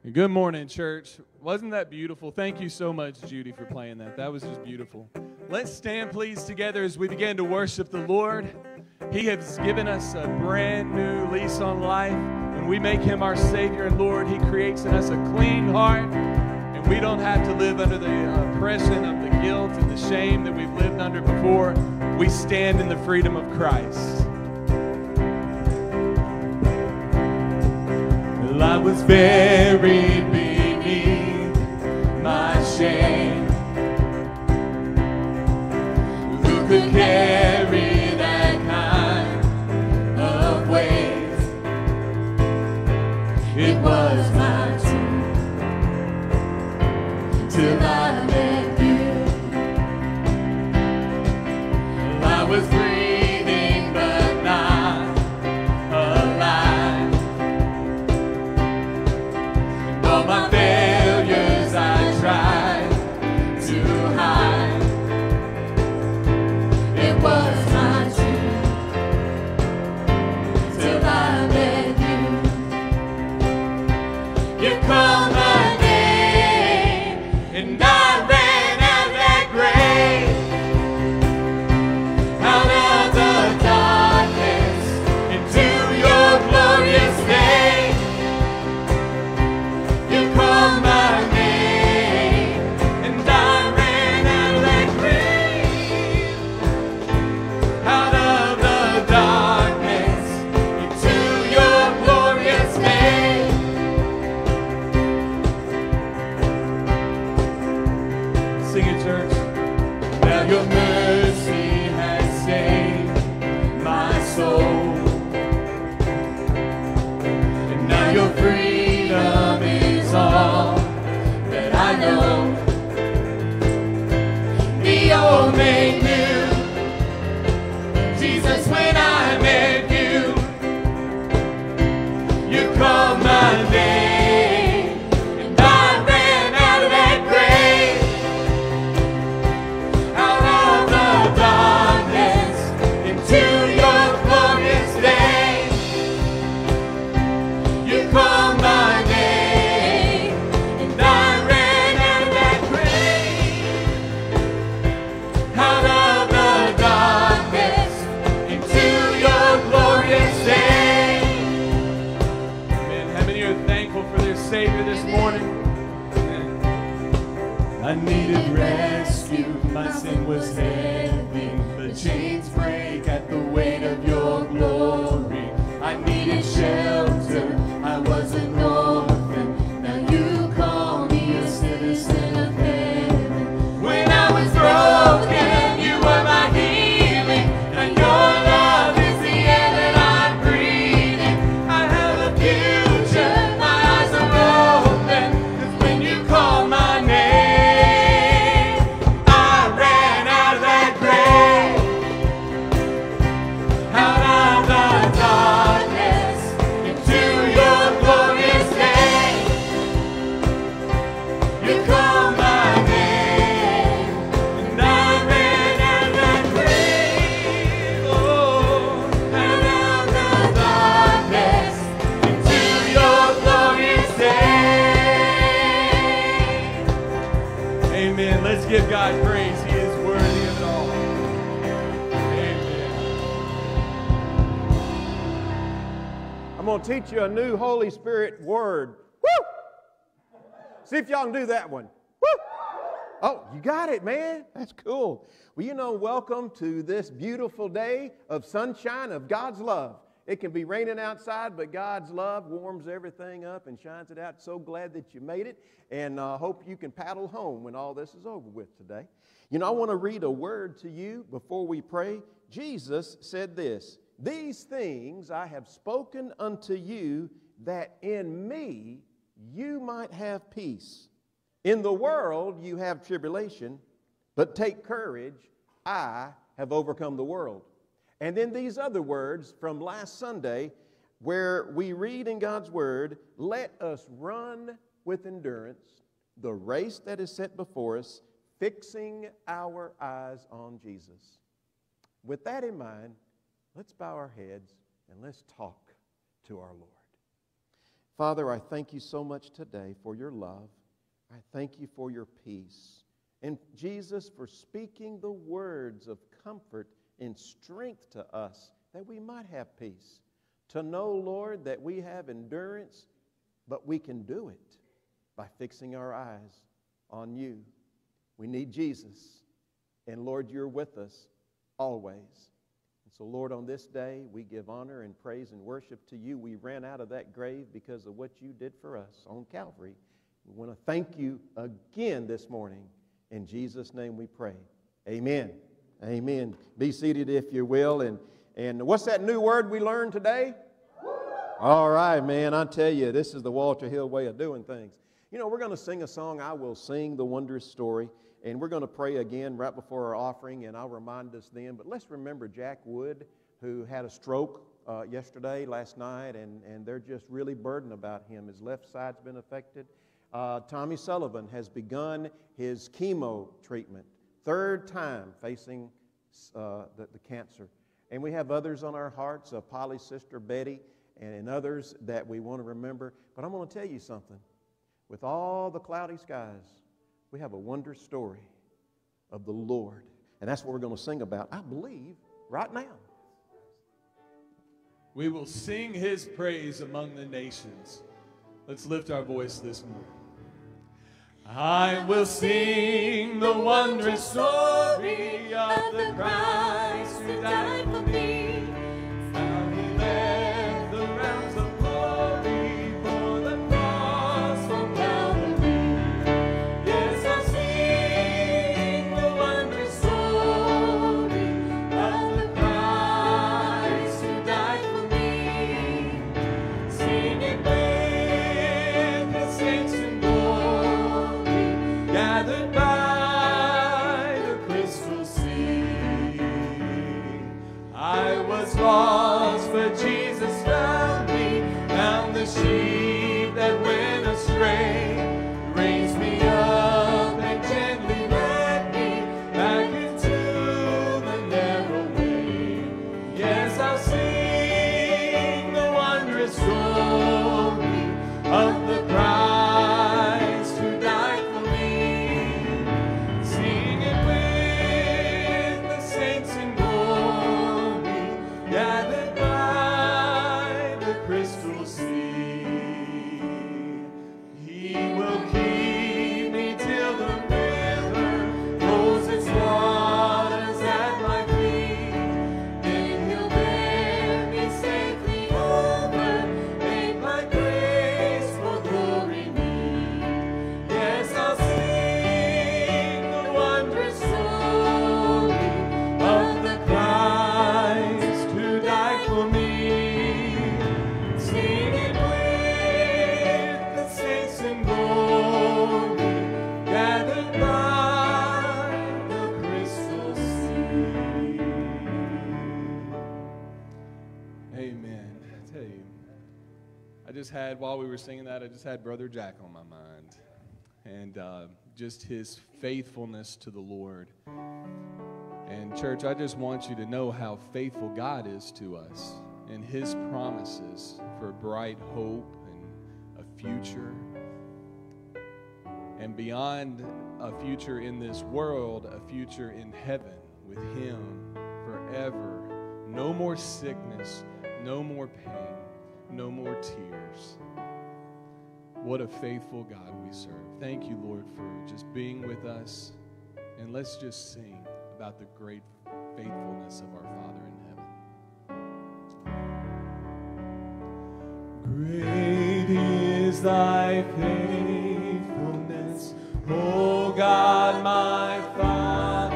Good morning, church. Wasn't that beautiful? Thank you so much, Judy, for playing that. That was just beautiful. Let's stand, please, together as we begin to worship the Lord. He has given us a brand new lease on life. When we make Him our Savior and Lord, He creates in us a clean heart, and we don't have to live under the oppression of the guilt and the shame that we've lived under before. We stand in the freedom of Christ. I was buried beneath my shame. Who could carry sin was heavy. You a new Holy Spirit word. Woo! See if y'all can do that one. Woo! Oh, you got it, man. That's cool. Well, you know, welcome to this beautiful day of sunshine of God's love. It can be raining outside, but God's love warms everything up and shines it out. So glad that you made it, and uh, hope you can paddle home when all this is over with today. You know, I want to read a word to you before we pray. Jesus said this These things I have spoken unto you, that in me you might have peace. In the world you have tribulation, but take courage, I have overcome the world. And then these other words from last Sunday, where we read in God's Word, let us run with endurance the race that is set before us, fixing our eyes on Jesus. With that in mind, let's bow our heads and let's talk to our Lord. Father, I thank you so much today for your love. I thank you for your peace. And Jesus, for speaking the words of comfort and strength to us that we might have peace. To know, Lord, that we have endurance, but we can do it by fixing our eyes on you. We need Jesus. And Lord, you're with us always. And so, Lord, on this day, we give honor and praise and worship to you. We ran out of that grave because of what you did for us on Calvary. We want to thank you again this morning. In Jesus' name we pray. Amen. Amen. Be seated if you will. And, and what's that new word we learned today? All right, man. I tell you, this is the Walter Hill way of doing things. You know, we're going to sing a song, I Will Sing the Wondrous Story. And we're going to pray again right before our offering, and I'll remind us then. But let's remember Jack Wood, who had a stroke uh, yesterday, last night, and, and they're just really burdened about him. His left side's been affected. Uh, Tommy Sullivan has begun his chemo treatment, third time facing uh, the, the, cancer. And we have others on our hearts, uh, Polly's sister Betty, and, and others that we want to remember. But I'm going to tell you something. With all the cloudy skies, we have a wondrous story of the Lord. And that's what we're going to sing about, I believe, right now. We will sing his praise among the nations. Let's lift our voice this morning. I will sing the wondrous story of the Christ who died for me. Had, while we were singing that, I just had Brother Jack on my mind. And uh, just his faithfulness to the Lord. And, church, I just want you to know how faithful God is to us and his promises for bright hope and a future. And beyond a future in this world, a future in heaven with him forever. No more sickness, no more pain no more tears. What a faithful God we serve. Thank you, Lord, for just being with us. And let's just sing about the great faithfulness of our Father in heaven. Great is thy faithfulness, O God, my Great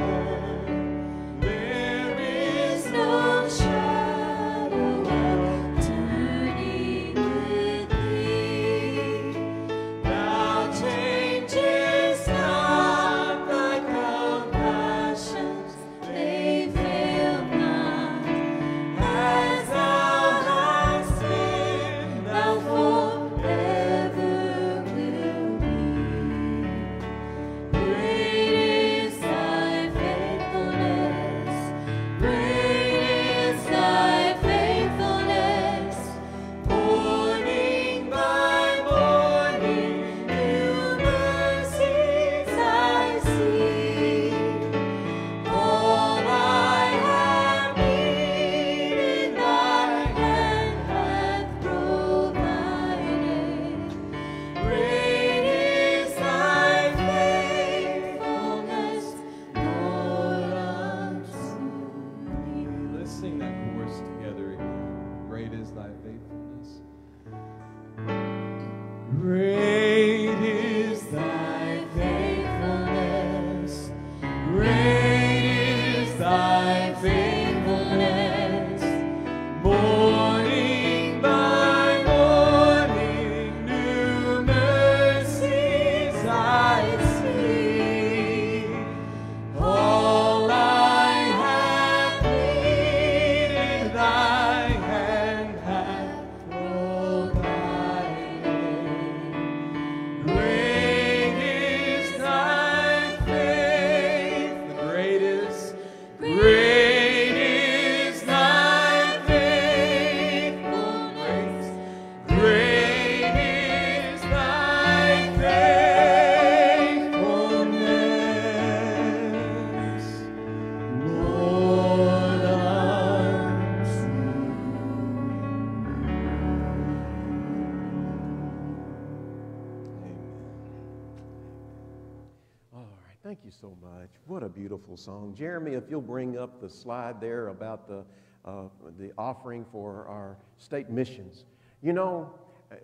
song. Jeremy, if you'll bring up the slide there about the, uh, the offering for our state missions. You know,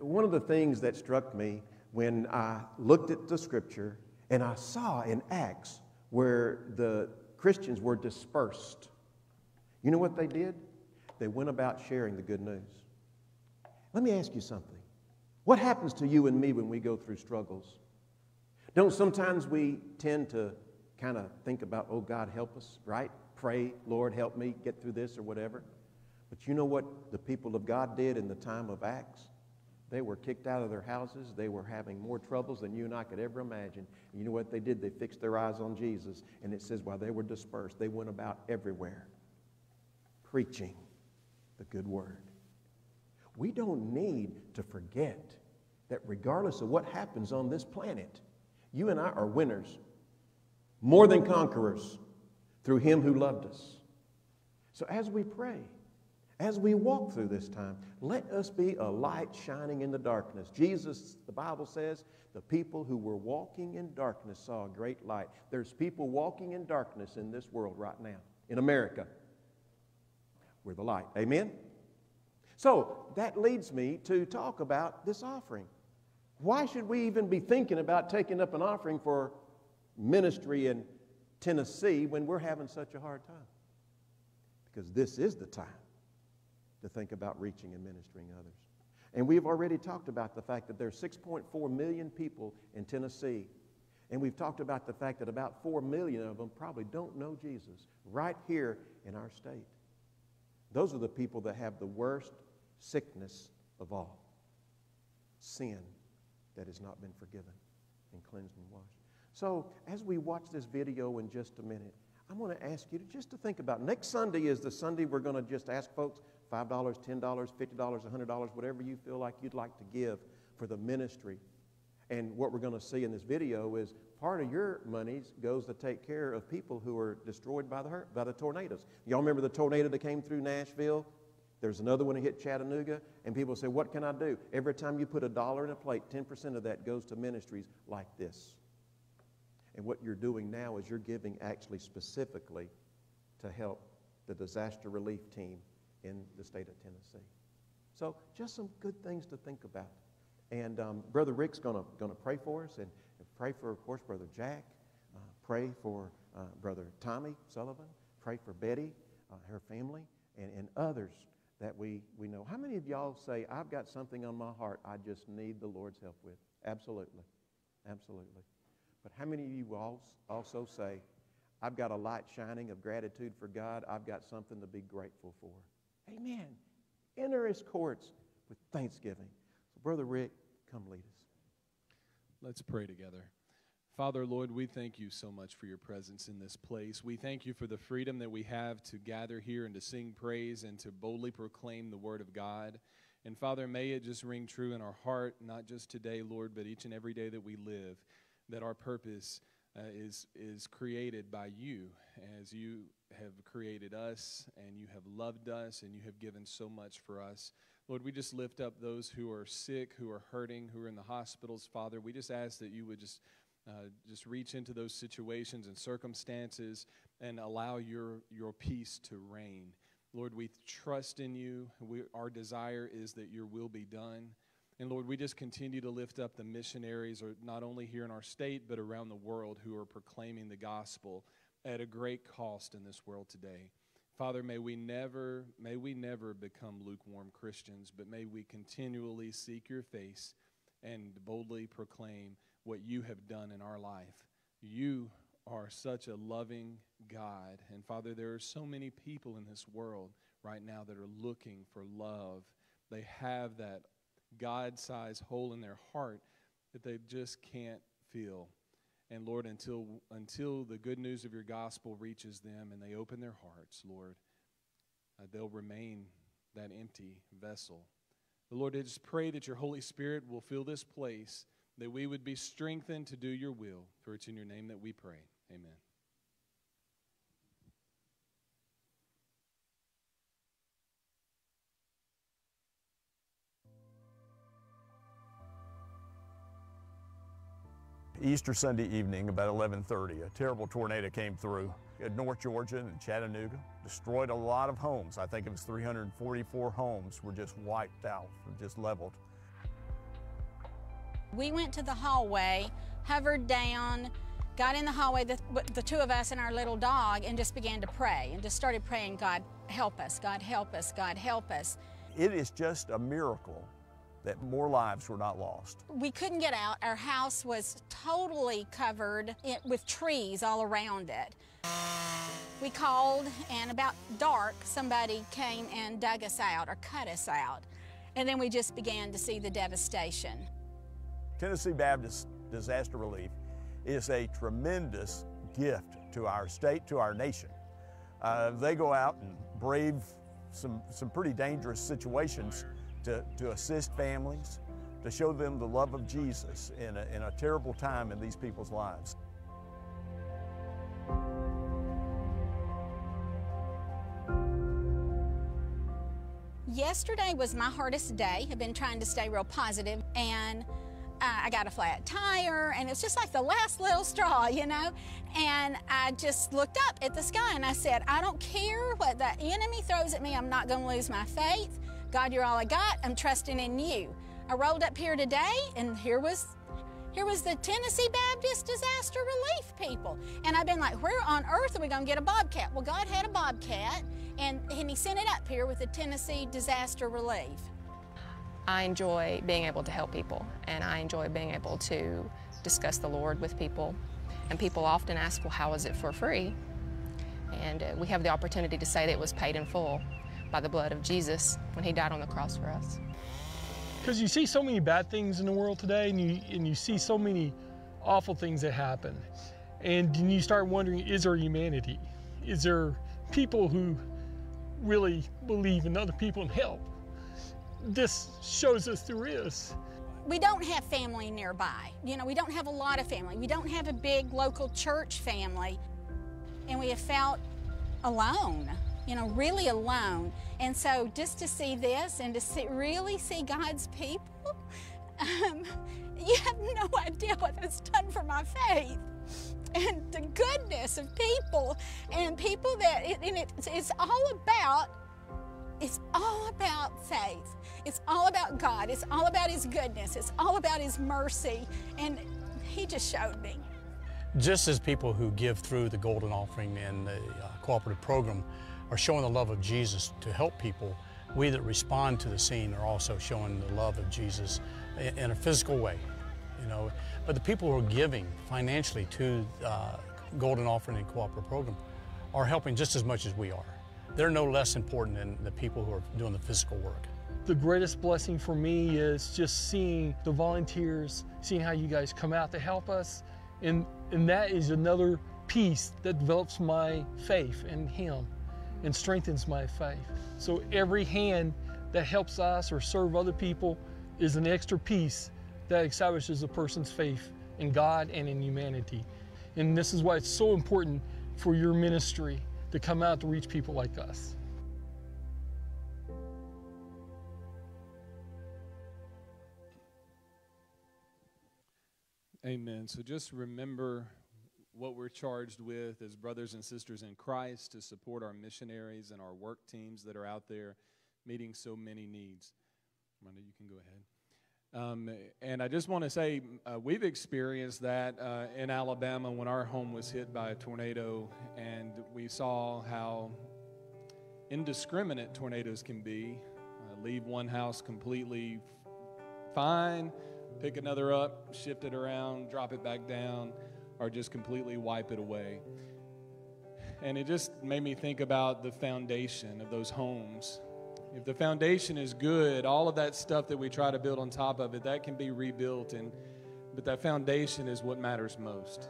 one of the things that struck me when I looked at the scripture and I saw in Acts where the Christians were dispersed, you know what they did? They went about sharing the good news. Let me ask you something. What happens to you and me when we go through struggles? Don't sometimes we tend to kind of think about, oh, God, help us, right? Pray, Lord, help me get through this or whatever. But you know what the people of God did in the time of Acts? They were kicked out of their houses. They were having more troubles than you and I could ever imagine. And you know what they did? They fixed their eyes on Jesus. And it says, while they were dispersed, they went about everywhere preaching the good word. We don't need to forget that regardless of what happens on this planet, you and I are winners, more than conquerors, through Him who loved us. So as we pray, as we walk through this time, let us be a light shining in the darkness. Jesus, the Bible says, the people who were walking in darkness saw a great light. There's people walking in darkness in this world right now, in America. We're the light. Amen? So that leads me to talk about this offering. Why should we even be thinking about taking up an offering for ministry in Tennessee when we're having such a hard time? Because this is the time to think about reaching and ministering others. And we've already talked about the fact that there's 6.4 million people in Tennessee. And we've talked about the fact that about 4 million of them probably don't know Jesus right here in our state. Those are the people that have the worst sickness of all sin that has not been forgiven and cleansed and washed. So, as we watch this video in just a minute, I'm going to ask you to just to think about next Sunday is the Sunday we're going to just ask folks $5, $10, $50, $100, whatever you feel like you'd like to give for the ministry. And what we're going to see in this video is part of your monies goes to take care of people who are destroyed by the, by the tornadoes. Y'all remember the tornado that came through Nashville? There's another one that hit Chattanooga, and people say, What can I do? Every time you put a dollar in a plate, 10% of that goes to ministries like this. And what you're doing now is you're giving actually specifically to help the disaster relief team in the state of Tennessee. So, just some good things to think about. And um, Brother Rick's going to pray for us and pray for, of course, Brother Jack. Uh, pray for uh, Brother Tommy Sullivan. Pray for Betty, uh, her family, and, and others that we, we know. How many of y'all say, I've got something on my heart I just need the Lord's help with? Absolutely. Absolutely. But how many of you al- also say, I've got a light shining of gratitude for God. I've got something to be grateful for. Amen. Enter his courts with thanksgiving. So, Brother Rick, come lead us. Let's pray together. Father, Lord, we thank you so much for your presence in this place. We thank you for the freedom that we have to gather here and to sing praise and to boldly proclaim the word of God. And Father, may it just ring true in our heart, not just today, Lord, but each and every day that we live, that our purpose uh, is, is created by you as you have created us and you have loved us and you have given so much for us. Lord, we just lift up those who are sick, who are hurting, who are in the hospitals, Father. We just ask that you would just uh, just reach into those situations and circumstances and allow your, your peace to reign. Lord, we trust in you. We, our desire is that your will be done. And Lord, we just continue to lift up the missionaries, or not only here in our state, but around the world who are proclaiming the gospel at a great cost in this world today. Father, may we never, may we never become lukewarm Christians, but may we continually seek your face and boldly proclaim what you have done in our life. You are such a loving God. And Father, there are so many people in this world right now that are looking for love. They have that God sized hole in their heart that they just can't feel. And Lord, until, until the good news of your gospel reaches them and they open their hearts, Lord, uh, they'll remain that empty vessel. But Lord, I just pray that your Holy Spirit will fill this place, that we would be strengthened to do your will. For it's in your name that we pray. Amen. Easter Sunday evening, about 11:30, a terrible tornado came through at North Georgia and Chattanooga, destroyed a lot of homes. I think it was 344 homes were just wiped out, just leveled. We went to the hallway, hovered down, got in the hallway, the, the two of us and our little dog, and just began to pray and just started praying, God, help us, God, help us, God, help us. It is just a miracle that more lives were not lost. We couldn't get out. Our house was totally covered with trees all around it. We called, and about dark, somebody came and dug us out or cut us out. And then we just began to see the devastation. Tennessee Baptist Disaster Relief is a tremendous gift to our state, to our nation. Uh, they go out and brave some, some pretty dangerous situations to, to assist families, to show them the love of Jesus in a, in a terrible time in these people's lives. Yesterday was my hardest day. I've been trying to stay real positive and I got a flat tire and it's just like the last little straw, you know? And I just looked up at the sky and I said, I don't care what the enemy throws at me, I'm not going to lose my faith. God, you're all I got. I'm trusting in you. I rolled up here today and here was here was the Tennessee Baptist Disaster Relief people. And I've been like, where on earth are we going to get a bobcat? Well, God had a bobcat and, and he sent it up here with the Tennessee Disaster Relief. I enjoy being able to help people and I enjoy being able to discuss the Lord with people. And people often ask, well, how is it for free? And uh, we have the opportunity to say that it was paid in full by the blood of Jesus when he died on the cross for us. Because you see so many bad things in the world today and you, and you see so many awful things that happen. And you start wondering, is there humanity? Is there people who really believe in other people and help? This shows us there is. We don't have family nearby. You know, we don't have a lot of family. We don't have a big local church family. And we have felt alone you know, really alone. And so just to see this and to see, really see God's people, um, you have no idea what that's done for my faith. And the goodness of people and people that, it, and it's, it's all about, it's all about faith. It's all about God. It's all about His goodness. It's all about His mercy. And He just showed me. Just as people who give through the golden offering and the uh, cooperative program are showing the love of Jesus to help people, we that respond to the scene are also showing the love of Jesus in a physical way, you know. But the people who are giving financially to uh, Golden Offering and Cooperative Program are helping just as much as we are. They're no less important than the people who are doing the physical work. The greatest blessing for me is just seeing the volunteers, seeing how you guys come out to help us. And, and that is another piece that develops my faith in Him and strengthens my faith. So every hand that helps us or serve other people is an extra piece that establishes a person's faith in God and in humanity. And this is why it's so important for your ministry to come out to reach people like us. Amen. So just remember what we're charged with as brothers and sisters in Christ to support our missionaries and our work teams that are out there meeting so many needs. Rhonda, you can go ahead. Um, and I just want to say uh, we've experienced that uh, in Alabama when our home was hit by a tornado, and we saw how indiscriminate tornadoes can be. Uh, leave one house completely fine, pick another up, shift it around, drop it back down, or just completely wipe it away. And it just made me think about the foundation of those homes if the foundation is good, all of that stuff that we try to build on top of it, that can be rebuilt. And, but that foundation is what matters most.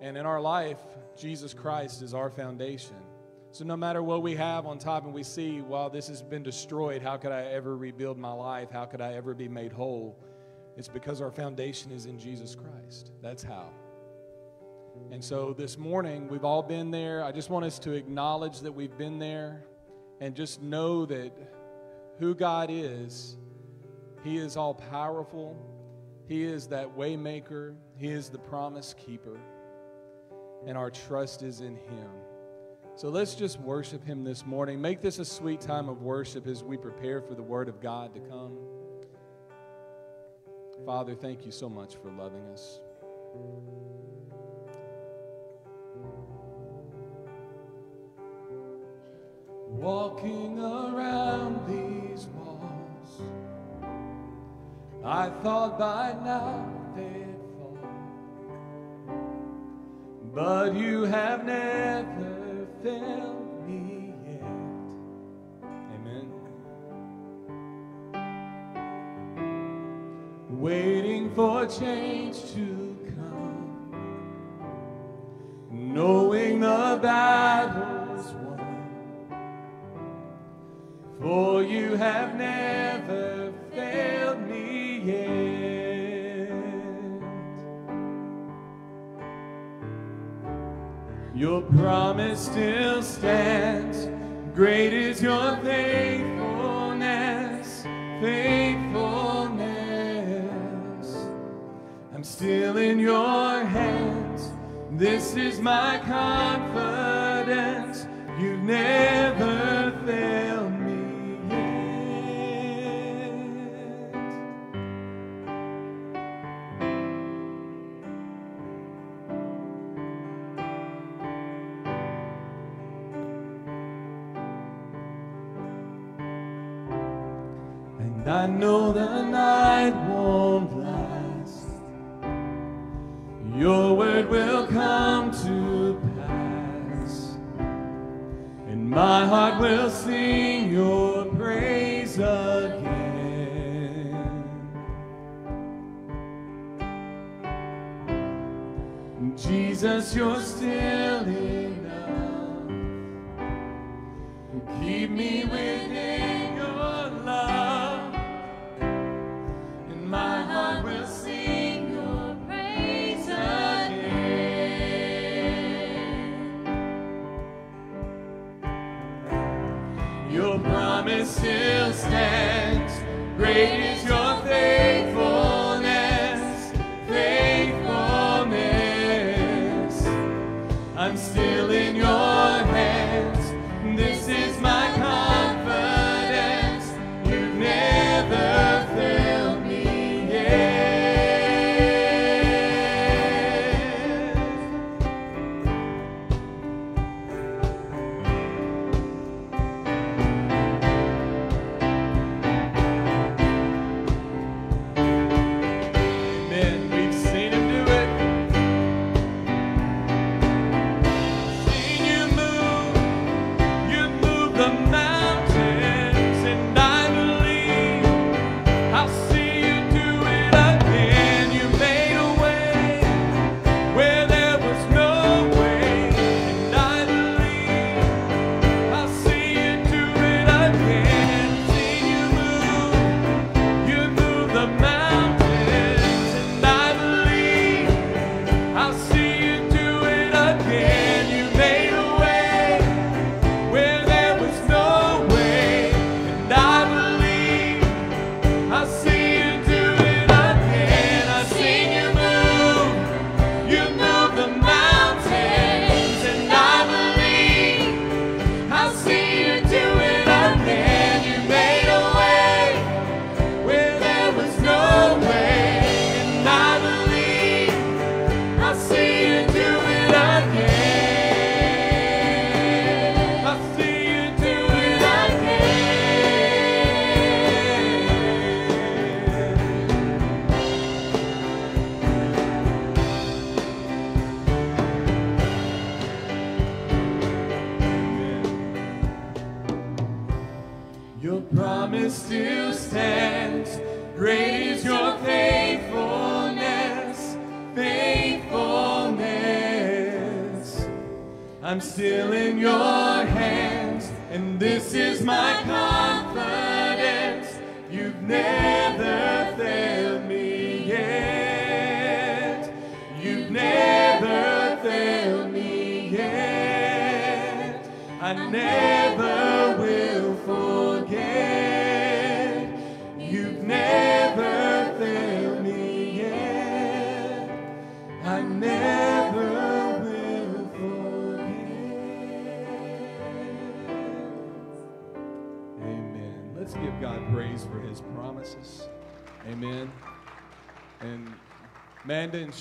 And in our life, Jesus Christ is our foundation. So no matter what we have on top and we see, well, this has been destroyed, how could I ever rebuild my life? How could I ever be made whole? It's because our foundation is in Jesus Christ. That's how. And so this morning, we've all been there. I just want us to acknowledge that we've been there and just know that who God is, He is all powerful. He is that waymaker. He is the promise keeper. And our trust is in Him. So let's just worship Him this morning. Make this a sweet time of worship as we prepare for the Word of God to come. Father, thank you so much for loving us. Walking around these walls. I thought by now they'd fall, but you have never failed me yet. Amen. Waiting for change to come, knowing the battle's never failed me yet. Your promise still stands. Great is your faithfulness, faithfulness. I'm still in your hands. This is my confidence. You've never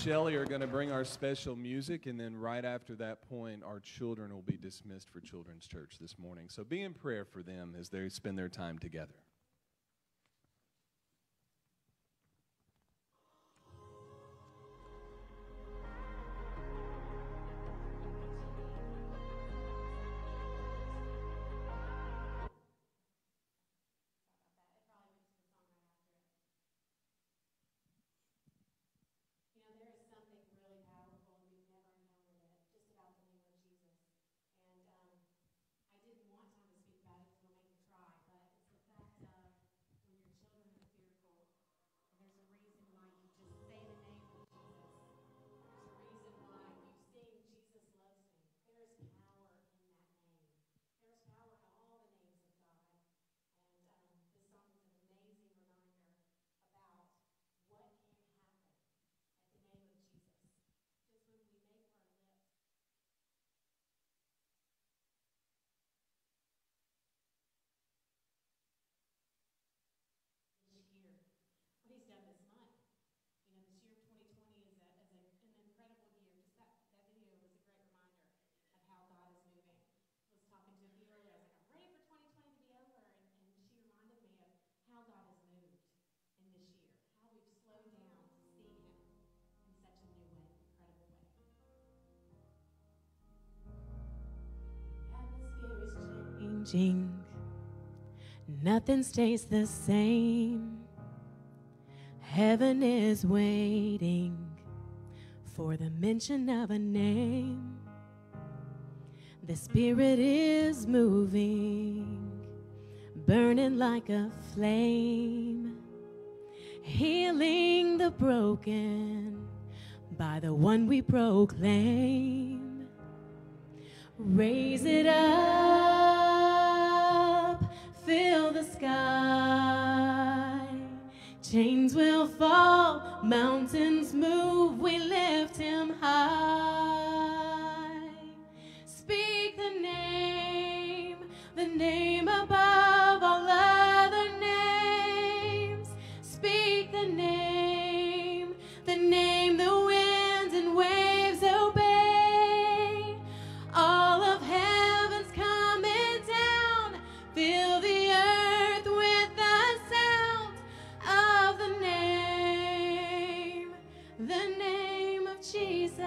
Shelly are going to bring our special music, and then right after that point, our children will be dismissed for Children's Church this morning. So be in prayer for them as they spend their time together. changing. Nothing stays the same. Heaven is waiting for the mention of a name. The Spirit is moving, burning like a flame, healing the broken by the one we proclaim. Raise it up fill the sky. Chains will fall, mountains move, we lift him high. Speak the name, the name above. name of Jesus.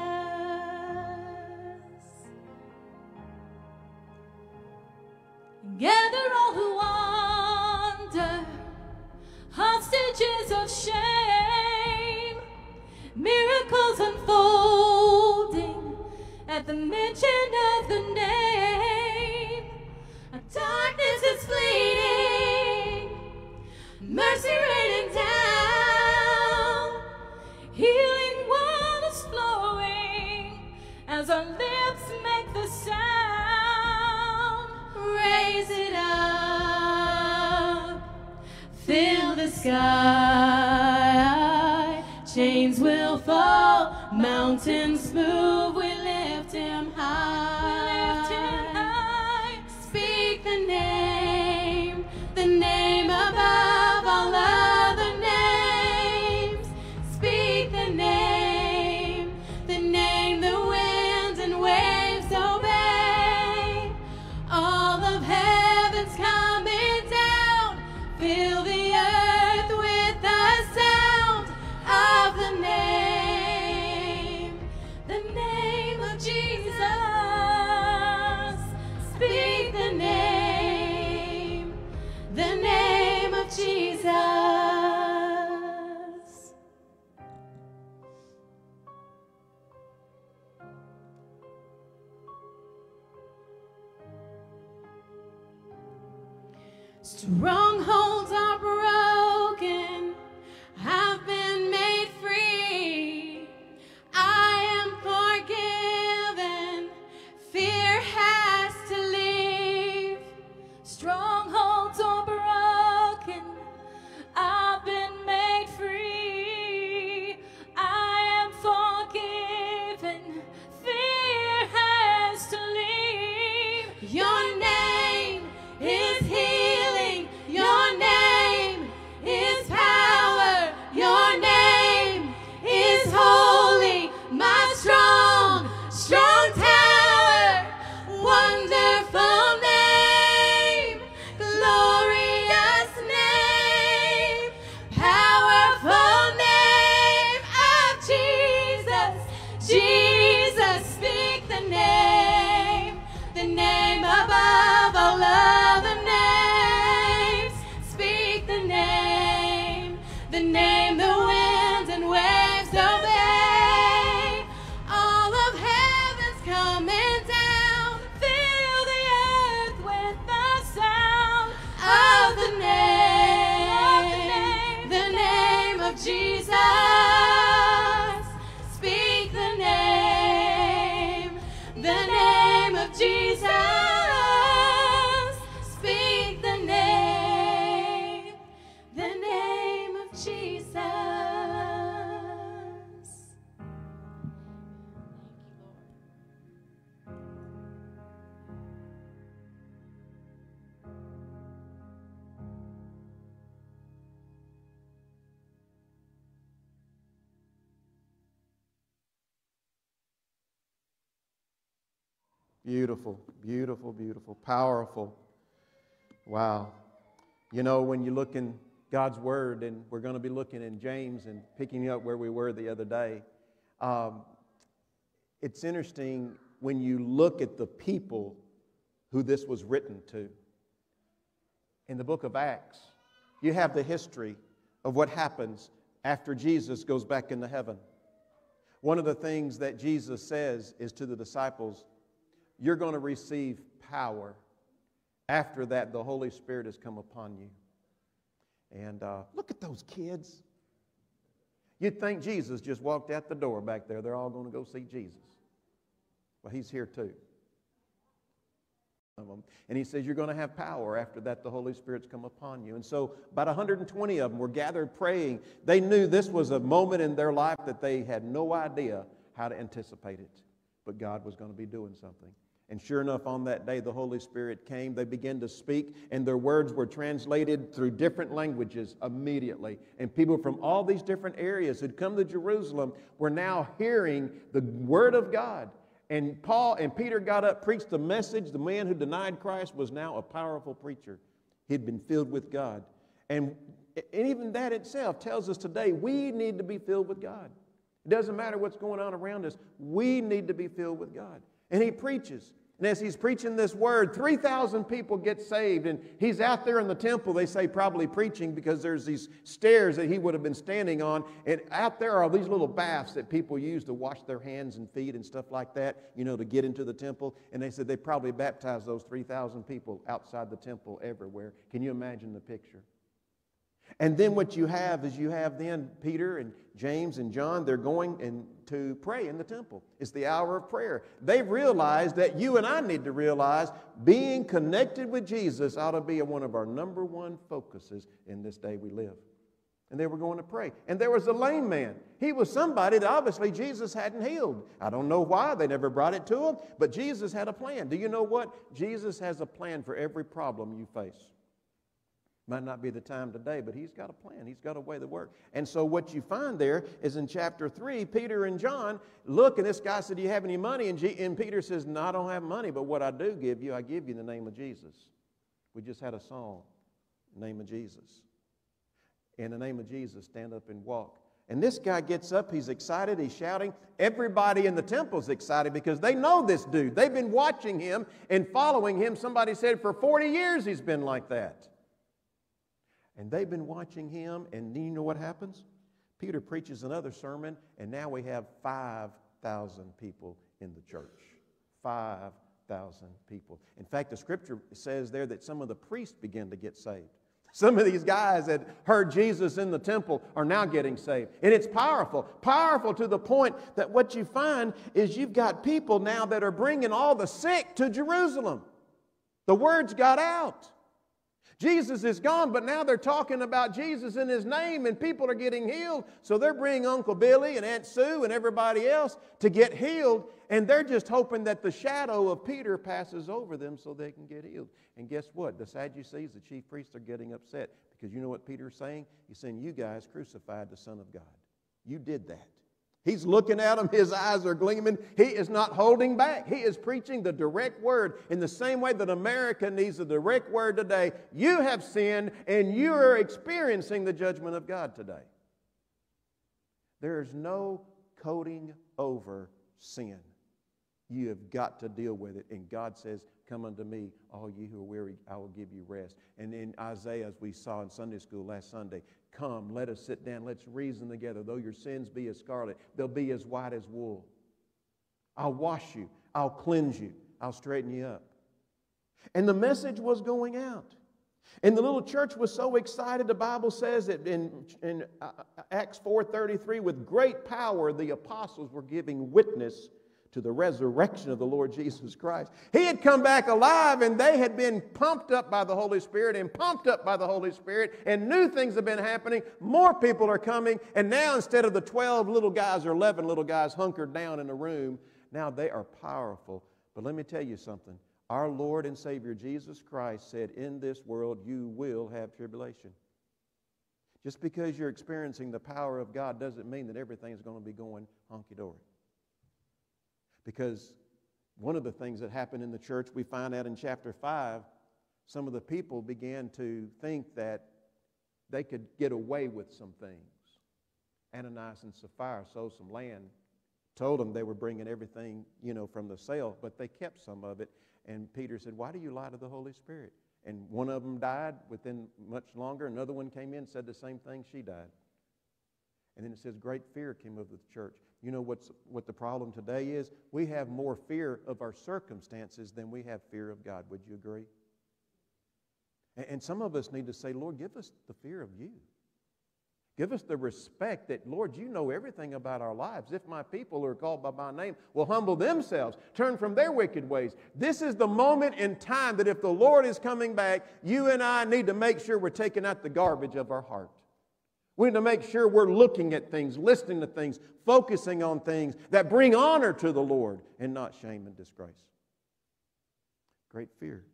Gather all who wander, hostages of shame, miracles unfolding at the mention of the name. sky. Chains will fall, mountains move. Beautiful, beautiful, powerful. Wow. You know, when you look in God's Word, and we're going to be looking in James and picking up where we were the other day, um, it's interesting when you look at the people who this was written to. In the book of Acts, you have the history of what happens after Jesus goes back into heaven. One of the things that Jesus says is to the disciples, You're going to receive power. After that, the Holy Spirit has come upon you. And uh, look at those kids. You'd think Jesus just walked out the door back there. They're all going to go see Jesus. Well, he's here too. And he says, You're going to have power. After that, the Holy Spirit's come upon you. And so, about 120 of them were gathered praying. They knew this was a moment in their life that they had no idea how to anticipate it. But God was going to be doing something. And sure enough, on that day, the Holy Spirit came. They began to speak, and their words were translated through different languages immediately. And people from all these different areas who'd come to Jerusalem were now hearing the Word of God. And Paul and Peter got up, preached the message. The man who denied Christ was now a powerful preacher. He'd been filled with God. And, and even that itself tells us today we need to be filled with God. It doesn't matter what's going on around us, we need to be filled with God. And he preaches. And as he's preaching this word, 3,000 people get saved. And he's out there in the temple, they say, probably preaching because there's these stairs that he would have been standing on. And out there are these little baths that people use to wash their hands and feet and stuff like that, you know, to get into the temple. And they said they probably baptized those 3,000 people outside the temple everywhere. Can you imagine the picture? And then what you have is you have then Peter and James and John, they're going and to pray in the temple. It's the hour of prayer. They've realized that you and I need to realize being connected with Jesus ought to be one of our number one focuses in this day we live. And they were going to pray. And there was a lame man. He was somebody that obviously Jesus hadn't healed. I don't know why, they never brought it to him, but Jesus had a plan. Do you know what? Jesus has a plan for every problem you face. Might not be the time today, but he's got a plan. He's got a way to work. And so what you find there is in chapter 3, Peter and John look, and this guy said, Do you have any money? And, G- and Peter says, No, I don't have money, but what I do give you, I give you in the name of Jesus. We just had a song, Name of Jesus. In the name of Jesus, stand up and walk. And this guy gets up, he's excited, he's shouting. Everybody in the temple's excited because they know this dude. They've been watching him and following him. Somebody said for 40 years he's been like that. And they've been watching him, and you know what happens? Peter preaches another sermon, and now we have 5,000 people in the church. 5,000 people. In fact, the scripture says there that some of the priests began to get saved. Some of these guys that heard Jesus in the temple are now getting saved. And it's powerful, powerful to the point that what you find is you've got people now that are bringing all the sick to Jerusalem. The words got out. Jesus is gone, but now they're talking about Jesus in his name, and people are getting healed. So they're bringing Uncle Billy and Aunt Sue and everybody else to get healed, and they're just hoping that the shadow of Peter passes over them so they can get healed. And guess what? The Sadducees, the chief priests, are getting upset because you know what Peter's saying? He's saying, You guys crucified the Son of God. You did that. He's looking at them, his eyes are gleaming. He is not holding back. He is preaching the direct word in the same way that America needs the direct word today. You have sinned and you are experiencing the judgment of God today. There is no coating over sin. You have got to deal with it. And God says, Come unto me, all ye who are weary, I will give you rest. And in Isaiah, as we saw in Sunday school last Sunday, come, let us sit down, let's reason together. Though your sins be as scarlet, they'll be as white as wool. I'll wash you, I'll cleanse you, I'll straighten you up. And the message was going out. And the little church was so excited, the Bible says that in, in uh, Acts 4.33, with great power the apostles were giving witness to the resurrection of the Lord Jesus Christ. He had come back alive and they had been pumped up by the Holy Spirit and pumped up by the Holy Spirit, and new things have been happening. More people are coming, and now instead of the 12 little guys or 11 little guys hunkered down in a room, now they are powerful. But let me tell you something. Our Lord and Savior Jesus Christ said, In this world you will have tribulation. Just because you're experiencing the power of God doesn't mean that everything is going to be going honky dory. Because one of the things that happened in the church, we find out in chapter 5, some of the people began to think that they could get away with some things. Ananias and Sapphira sold some land, told them they were bringing everything, you know, from the sale, but they kept some of it. And Peter said, Why do you lie to the Holy Spirit? And one of them died within much longer. Another one came in, said the same thing. She died. And then it says, Great fear came over the church. You know what's, what the problem today is? We have more fear of our circumstances than we have fear of God. Would you agree? And, and some of us need to say, Lord, give us the fear of you. Give us the respect that, Lord, you know everything about our lives. If my people who are called by my name will humble themselves, turn from their wicked ways. This is the moment in time that if the Lord is coming back, you and I need to make sure we're taking out the garbage of our heart. We need to make sure we're looking at things, listening to things, focusing on things that bring honor to the Lord and not shame and disgrace. Great fear.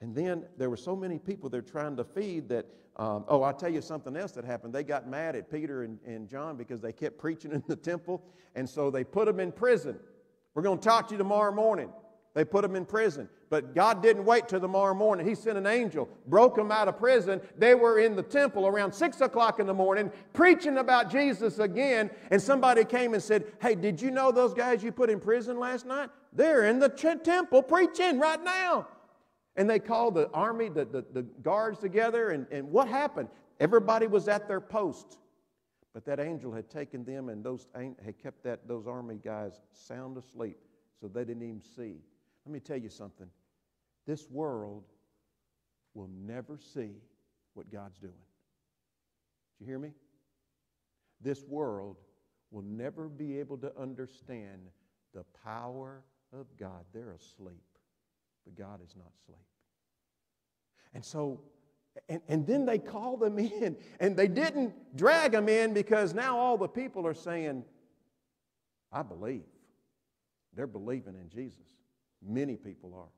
And then there were so many people they're trying to feed that, um, oh, I'll tell you something else that happened. They got mad at Peter and, and John because they kept preaching in the temple, and so they put them in prison. We're going to talk to you tomorrow morning. They put them in prison. But God didn't wait till tomorrow morning. He sent an angel, broke them out of prison. They were in the temple around 6 o'clock in the morning preaching about Jesus again. And somebody came and said, Hey, did you know those guys you put in prison last night? They're in the ch- temple preaching right now. And they called the army, the, the, the guards together. And, and what happened? Everybody was at their post. But that angel had taken them and those, had kept that, those army guys sound asleep so they didn't even see. Let me tell you something. This world will never see what God's doing. Do you hear me? This world will never be able to understand the power of God. They're asleep, but God is not asleep. And so, and, and then they call them in, and they didn't drag them in because now all the people are saying, I believe. They're believing in Jesus. Many people are.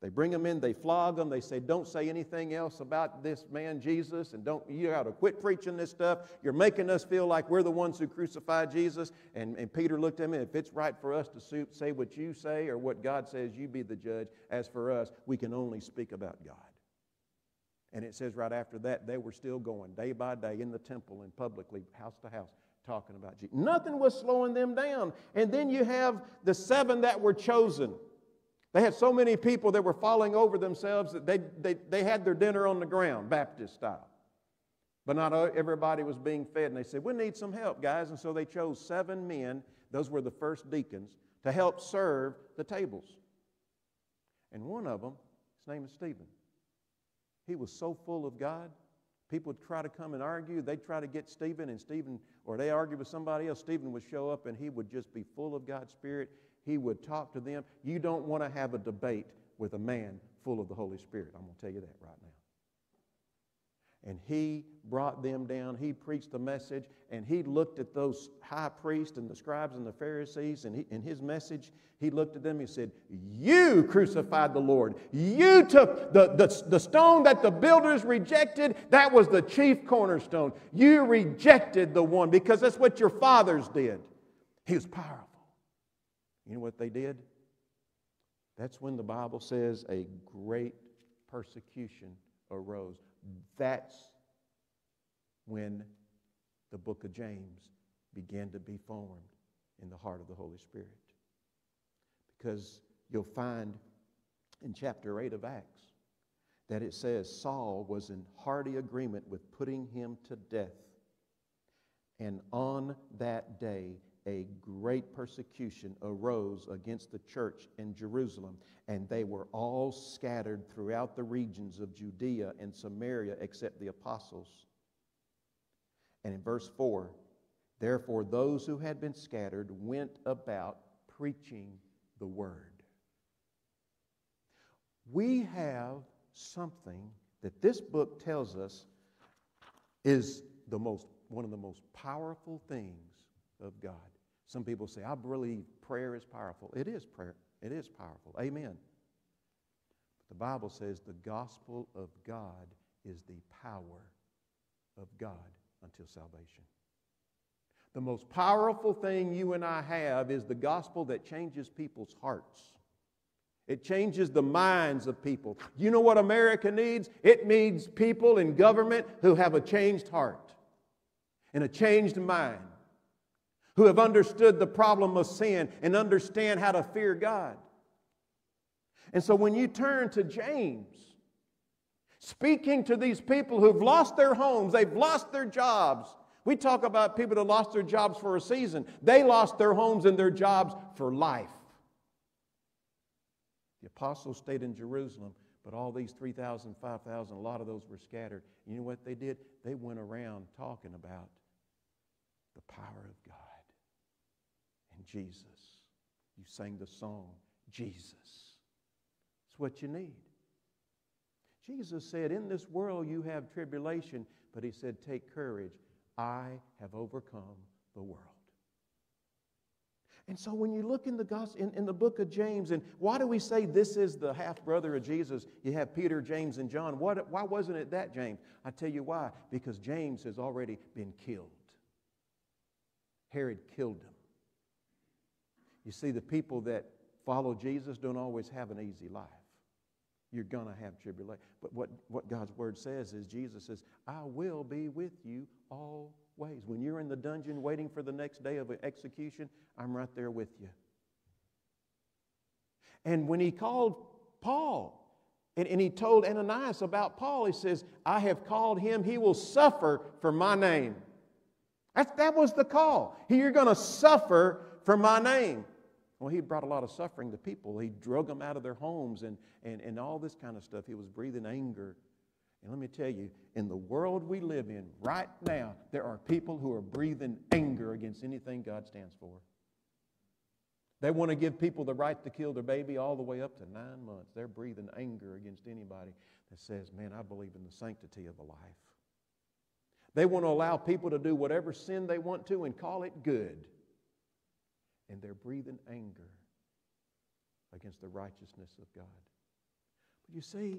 They bring them in, they flog them, they say, Don't say anything else about this man Jesus, and don't you got to quit preaching this stuff. You're making us feel like we're the ones who crucified Jesus. And, and Peter looked at me, if it's right for us to say what you say or what God says, you be the judge. As for us, we can only speak about God. And it says right after that, they were still going day by day in the temple and publicly, house to house, talking about Jesus. Nothing was slowing them down. And then you have the seven that were chosen. They had so many people that were falling over themselves that they, they, they had their dinner on the ground, Baptist style. But not everybody was being fed. And they said, We need some help, guys. And so they chose seven men, those were the first deacons, to help serve the tables. And one of them, his name is Stephen. He was so full of God. People would try to come and argue. They'd try to get Stephen, and Stephen, or they argue with somebody else. Stephen would show up and he would just be full of God's Spirit. He would talk to them. You don't want to have a debate with a man full of the Holy Spirit. I'm going to tell you that right now. And he brought them down. He preached the message, and he looked at those high priests and the scribes and the Pharisees, and he, in his message, he looked at them and said, You crucified the Lord. You took the, the, the stone that the builders rejected, that was the chief cornerstone. You rejected the one because that's what your fathers did. He was powerful. You know what they did? That's when the Bible says a great persecution arose. That's when the book of James began to be formed in the heart of the Holy Spirit. Because you'll find in chapter 8 of Acts that it says Saul was in hearty agreement with putting him to death. And on that day, a great persecution arose against the church in Jerusalem, and they were all scattered throughout the regions of Judea and Samaria except the apostles. And in verse 4, therefore those who had been scattered went about preaching the word. We have something that this book tells us is the most, one of the most powerful things of God. Some people say, I believe prayer is powerful. It is prayer. It is powerful. Amen. But the Bible says the gospel of God is the power of God until salvation. The most powerful thing you and I have is the gospel that changes people's hearts. It changes the minds of people. You know what America needs? It needs people in government who have a changed heart and a changed mind, who have understood the problem of sin and understand how to fear God. And so when you turn to James, speaking to these people who've lost their homes, they've lost their jobs. We talk about people that lost their jobs for a season. They lost their homes and their jobs for life. The apostles stayed in Jerusalem, but all these 3,000, 5,000, a lot of those were scattered. You know what they did? They went around talking about the power of Jesus. You sang the song, Jesus. It's what you need. Jesus said, In this world you have tribulation, but he said, Take courage. I have overcome the world. And so when you look in the gospel, in, in the book of James, and why do we say this is the half brother of Jesus? You have Peter, James, and John. What, why wasn't it that James? I tell you why. Because James has already been killed. Herod killed him. You see, the people that follow Jesus don't always have an easy life. You're going to have tribulation. But what, what God's word says is Jesus says, I will be with you always. When you're in the dungeon waiting for the next day of execution, I'm right there with you. And when he called Paul, and, and he told Ananias about Paul, he says, I have called him, he will suffer for my name. That's, that was the call. You're going to suffer for my name. Well, he brought a lot of suffering to people. He drug them out of their homes and, and, and all this kind of stuff. He was breathing anger. And let me tell you, in the world we live in right now, there are people who are breathing anger against anything God stands for. They want to give people the right to kill their baby all the way up to nine months. They're breathing anger against anybody that says, Man, I believe in the sanctity of a life. They want to allow people to do whatever sin they want to and call it good and they're breathing anger against the righteousness of God. But you see,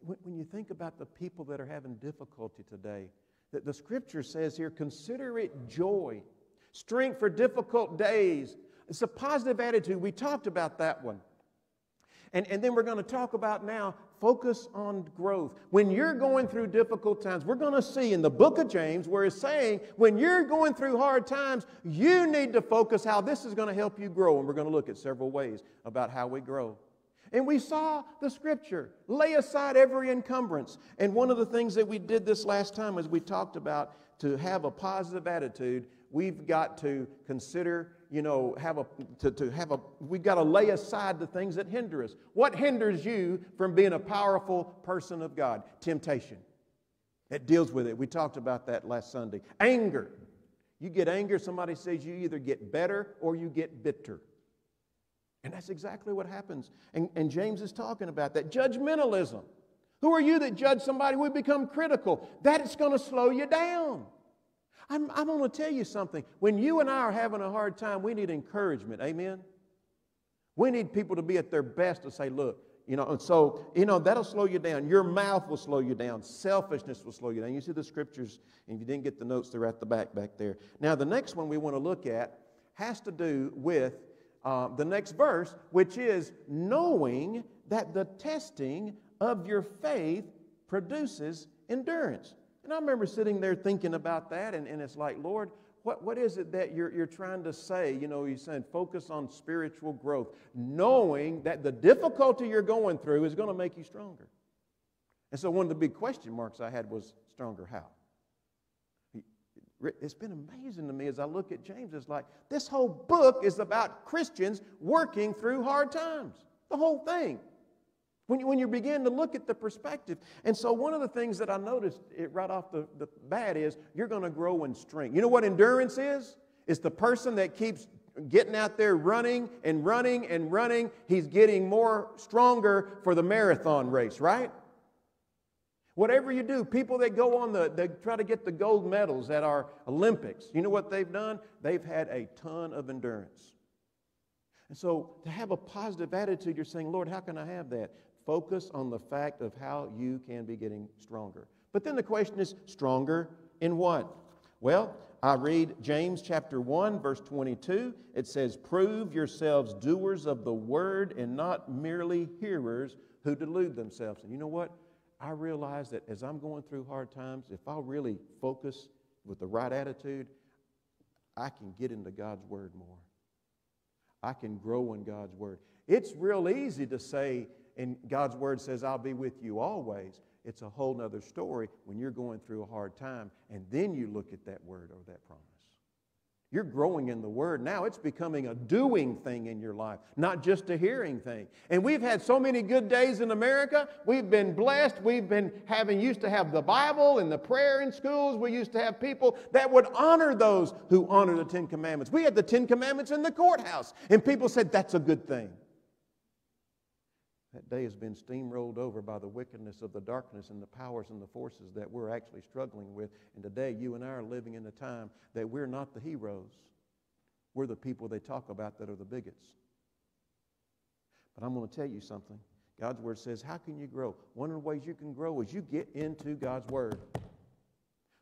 when you think about the people that are having difficulty today, that the scripture says here, consider it joy, strength for difficult days. It's a positive attitude. We talked about that one. And, and then we're going to talk about now focus on growth. When you're going through difficult times, we're going to see in the book of James where it's saying when you're going through hard times, you need to focus how this is going to help you grow. And we're going to look at several ways about how we grow. And we saw the scripture lay aside every encumbrance. And one of the things that we did this last time is we talked about to have a positive attitude, we've got to consider, you know, have a, to, to have a, we've got to lay aside the things that hinder us. What hinders you from being a powerful person of God? Temptation. It deals with it. We talked about that last Sunday. Anger. You get anger, somebody says you either get better or you get bitter. And that's exactly what happens. And, and James is talking about that. Judgmentalism. Who are you that judge somebody? We become critical. That is going to slow you down. I'm, I'm going to tell you something. When you and I are having a hard time, we need encouragement. Amen? We need people to be at their best to say, look, you know, and so, you know, that'll slow you down. Your mouth will slow you down. Selfishness will slow you down. You see the scriptures, and if you didn't get the notes, they're at the back back there. Now, the next one we want to look at has to do with uh, the next verse, which is knowing that the testing of your faith produces endurance. And I remember sitting there thinking about that, and, and it's like, Lord, what, what is it that you're, you're trying to say? You know, you're saying focus on spiritual growth, knowing that the difficulty you're going through is going to make you stronger. And so one of the big question marks I had was stronger how? It's been amazing to me as I look at James. It's like this whole book is about Christians working through hard times. The whole thing. When you, when you begin to look at the perspective. And so, one of the things that I noticed right off the, the bat is you're going to grow in strength. You know what endurance is? It's the person that keeps getting out there running and running and running. He's getting more stronger for the marathon race, right? Whatever you do, people that go on the, they try to get the gold medals at our Olympics, you know what they've done? They've had a ton of endurance. And so to have a positive attitude, you're saying, Lord, how can I have that? Focus on the fact of how you can be getting stronger. But then the question is stronger in what? Well, I read James chapter 1, verse 22. It says, Prove yourselves doers of the word and not merely hearers who delude themselves. And you know what? I realize that as I'm going through hard times, if I really focus with the right attitude, I can get into God's word more. I can grow in God's word. It's real easy to say, and God's word says, I'll be with you always. It's a whole nother story when you're going through a hard time and then you look at that word or that promise. You're growing in the Word. Now it's becoming a doing thing in your life, not just a hearing thing. And we've had so many good days in America. We've been blessed. We've been having, used to have the Bible and the prayer in schools. We used to have people that would honor those who honor the Ten Commandments. We had the Ten Commandments in the courthouse, and people said that's a good thing. That day has been steamrolled over by the wickedness of the darkness and the powers and the forces that we're actually struggling with. And today, you and I are living in a time that we're not the heroes. We're the people they talk about that are the bigots. But I'm going to tell you something. God's Word says, How can you grow? One of the ways you can grow is you get into God's Word.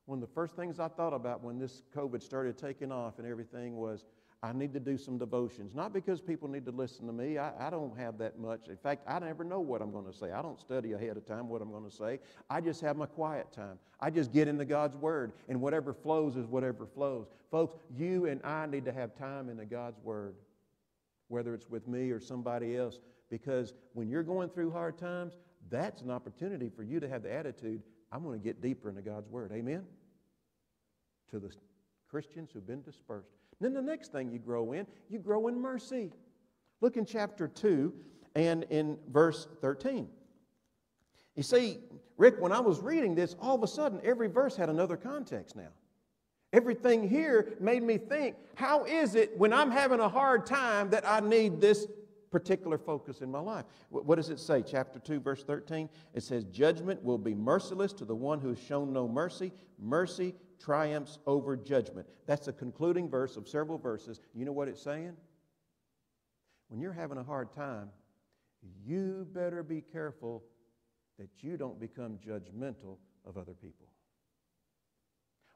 One of the first things I thought about when this COVID started taking off and everything was, I need to do some devotions. Not because people need to listen to me. I, I, don't have that much. In fact, I never know what I'm going to say. I don't study ahead of time what I'm going to say. I just have my quiet time. I just get into God's Word, and whatever flows is whatever flows. Folks, you and I need to have time in the God's Word, whether it's with me or somebody else, because when you're going through hard times, that's an opportunity for you to have the attitude, I'm going to get deeper into God's Word. Amen? To the Christians who've been dispersed. Then the next thing you grow in, you grow in mercy. Look in chapter 2 and in verse 13. You see, Rick, when I was reading this, all of a sudden every verse had another context now. Everything here made me think how is it when I'm having a hard time that I need this particular focus in my life? What does it say? Chapter 2, verse 13. It says, Judgment will be merciless to the one who has shown no mercy. Mercy triumphs over judgment. That's the concluding verse of several verses. You know what it's saying? When you're having a hard time, you better be careful that you don't become judgmental of other people.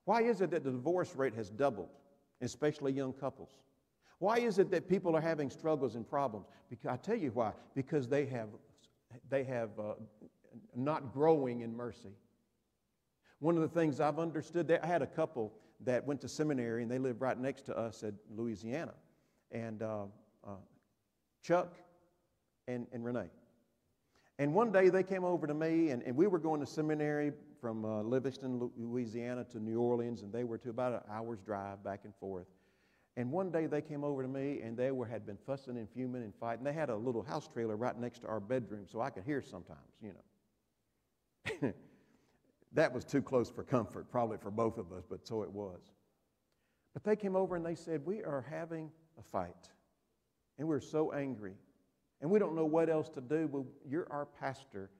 Why is it that the divorce rate has doubled, especially young couples? Why is it that people are having struggles and problems? Because I tell you why. Because they have, they have uh, not growing in mercy. One of the things I've understood, that I had a couple that went to seminary and they lived right next to us at Louisiana. And uh, uh, Chuck and, and Renee. And one day they came over to me and, and we were going to seminary from uh, Livingston, Louisiana to New Orleans, and they were to about an hour's drive back and forth. And one day they came over to me and they were, had been fussing and fuming and fighting. They had a little house trailer right next to our bedroom, so I could hear sometimes, you know. that was too close for comfort, probably for both of us, but so it was. But they came over and they said, We are having a fight. And we're so angry. And we don't know what else to do. You're our pastor.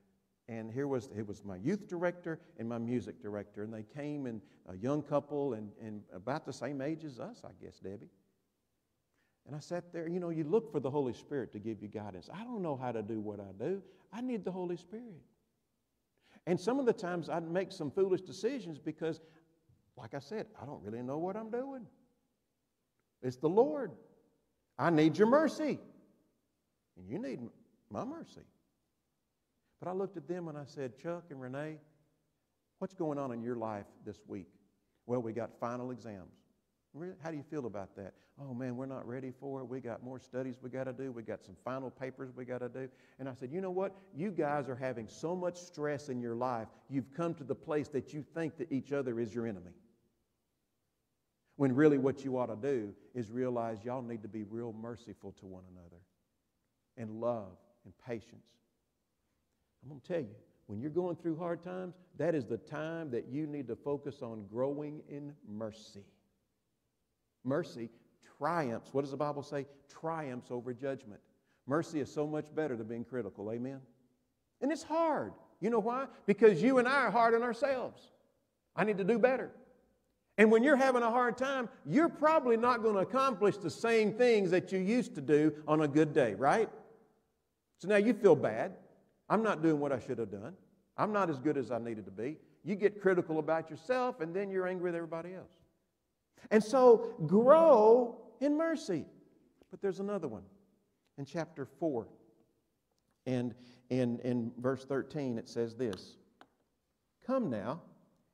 And here was it was my youth director and my music director. And they came and a young couple and, and about the same age as us, I guess, Debbie. And I sat there, you know, you look for the Holy Spirit to give you guidance. I don't know how to do what I do. I need the Holy Spirit. And some of the times I'd make some foolish decisions because, like I said, I don't really know what I'm doing. It's the Lord. I need your mercy. And you need my mercy. But I looked at them and I said, Chuck and Renee, what's going on in your life this week? Well, we got final exams. Really? How do you feel about that? Oh man, we're not ready for it. We got more studies we got to do. We got some final papers we got to do. And I said, you know what? You guys are having so much stress in your life. You've come to the place that you think that each other is your enemy. When really what you ought to do is realize y'all need to be real merciful to one another and love and patience. I'm going to tell you, when you're going through hard times, that is the time that you need to focus on growing in mercy. Mercy triumphs. What does the Bible say? Triumphs over judgment. Mercy is so much better than being critical. Amen? And it's hard. You know why? Because you and I are hard on ourselves. I need to do better. And when you're having a hard time, you're probably not going to accomplish the same things that you used to do on a good day, right? So now you feel bad. I'm not doing what I should have done. I'm not as good as I needed to be. You get critical about yourself, and then you're angry with everybody else. And so grow in mercy. But there's another one in chapter 4. And in, in verse 13, it says this Come now,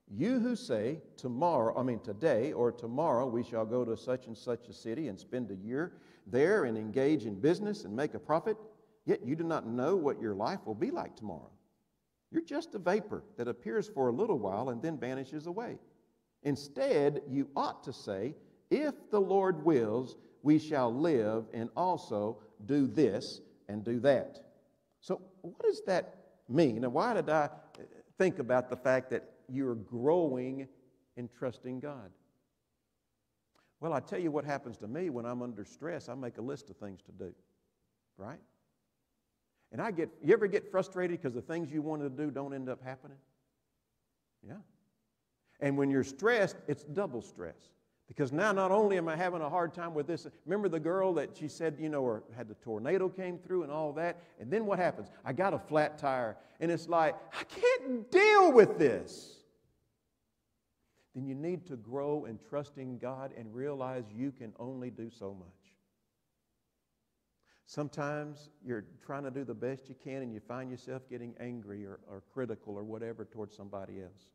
you who say, Tomorrow, I mean today or tomorrow, we shall go to such and such a city and spend a year there and engage in business and make a profit, yet you do not know what your life will be like tomorrow. You're just a vapor that appears for a little while and then vanishes away. Instead, you ought to say, If the Lord wills, we shall live and also do this and do that. So, what does that mean? And why did I uh, think about the fact that you're growing in trusting God? Well, I tell you what happens to me when I'm under stress, I make a list of things to do, right? And I get, you ever get frustrated because the things you wanted to do don't end up happening? Yeah. And when you're stressed, it's double stress. Because now not only am I having a hard time with this, remember the girl that she said, you know, or had the tornado came through and all that? And then what happens? I got a flat tire, and it's like, I can't deal with this. Then you need to grow in trusting God and realize you can only do so much. Sometimes you're trying to do the best you can and you find yourself getting angry or, or critical or whatever towards somebody else.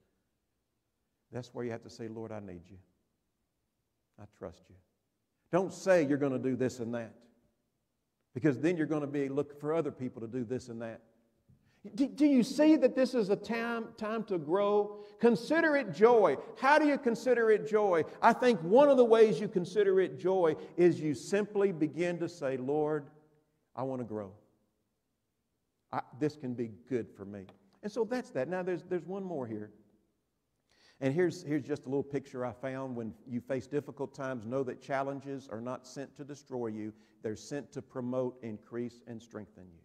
That's where you have to say, Lord, I need you. I trust you. Don't say you're going to do this and that, because then you're going to be looking for other people to do this and that. Do, do, you see that this is a time, time to grow? Consider it joy. How do you consider it joy? I think one of the ways you consider it joy is you simply begin to say, Lord, I want to grow. I, this can be good for me. And so that's that. Now, there's, there's one more here. And here's, here's just a little picture I found. When you face difficult times, know that challenges are not sent to destroy you, they're sent to promote, increase, and strengthen you.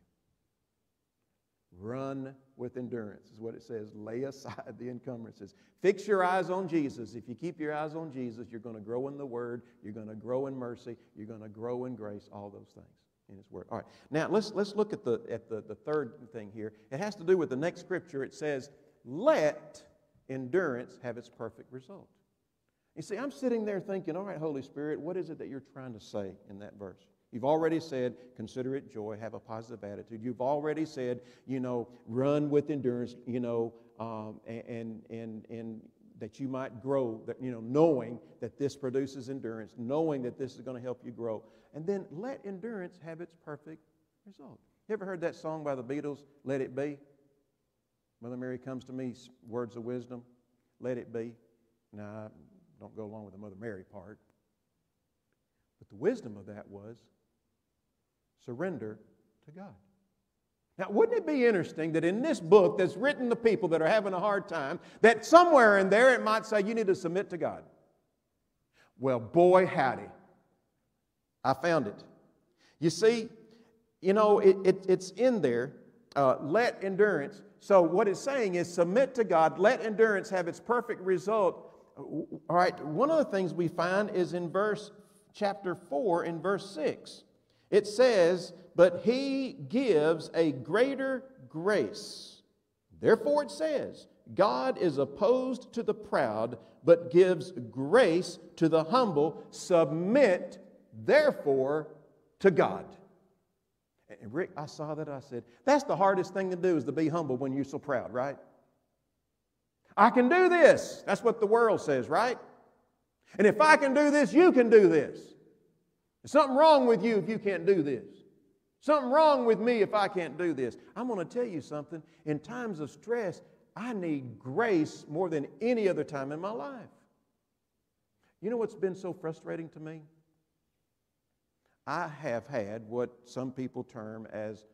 Run with endurance, is what it says. Lay aside the encumbrances. Fix your eyes on Jesus. If you keep your eyes on Jesus, you're going to grow in the Word, you're going to grow in mercy, you're going to grow in grace, all those things in His Word. All right, now let's, let's look at, the, at the, the third thing here. It has to do with the next scripture. It says, Let endurance have its perfect result. You see, I'm sitting there thinking, all right, Holy Spirit, what is it that you're trying to say in that verse? You've already said, consider it joy, have a positive attitude. You've already said, you know, run with endurance, you know, um, and, and, and that you might grow, that, you know, knowing that this produces endurance, knowing that this is going to help you grow. And then let endurance have its perfect result. You ever heard that song by the Beatles, Let It Be? Mother Mary comes to me, words of wisdom, let it be. Now, I don't go along with the Mother Mary part. But the wisdom of that was surrender to God. Now, wouldn't it be interesting that in this book that's written to people that are having a hard time, that somewhere in there it might say you need to submit to God? Well, boy, howdy. I found it. You see, you know, it, it, it's in there. Uh, let endurance. So, what it's saying is submit to God, let endurance have its perfect result. All right, one of the things we find is in verse chapter 4, in verse 6. It says, But he gives a greater grace. Therefore, it says, God is opposed to the proud, but gives grace to the humble. Submit, therefore, to God. And Rick, I saw that. I said, that's the hardest thing to do is to be humble when you're so proud, right? I can do this. That's what the world says, right? And if I can do this, you can do this. There's something wrong with you if you can't do this. Something wrong with me if I can't do this. I'm going to tell you something. In times of stress, I need grace more than any other time in my life. You know what's been so frustrating to me? I have had what some people term as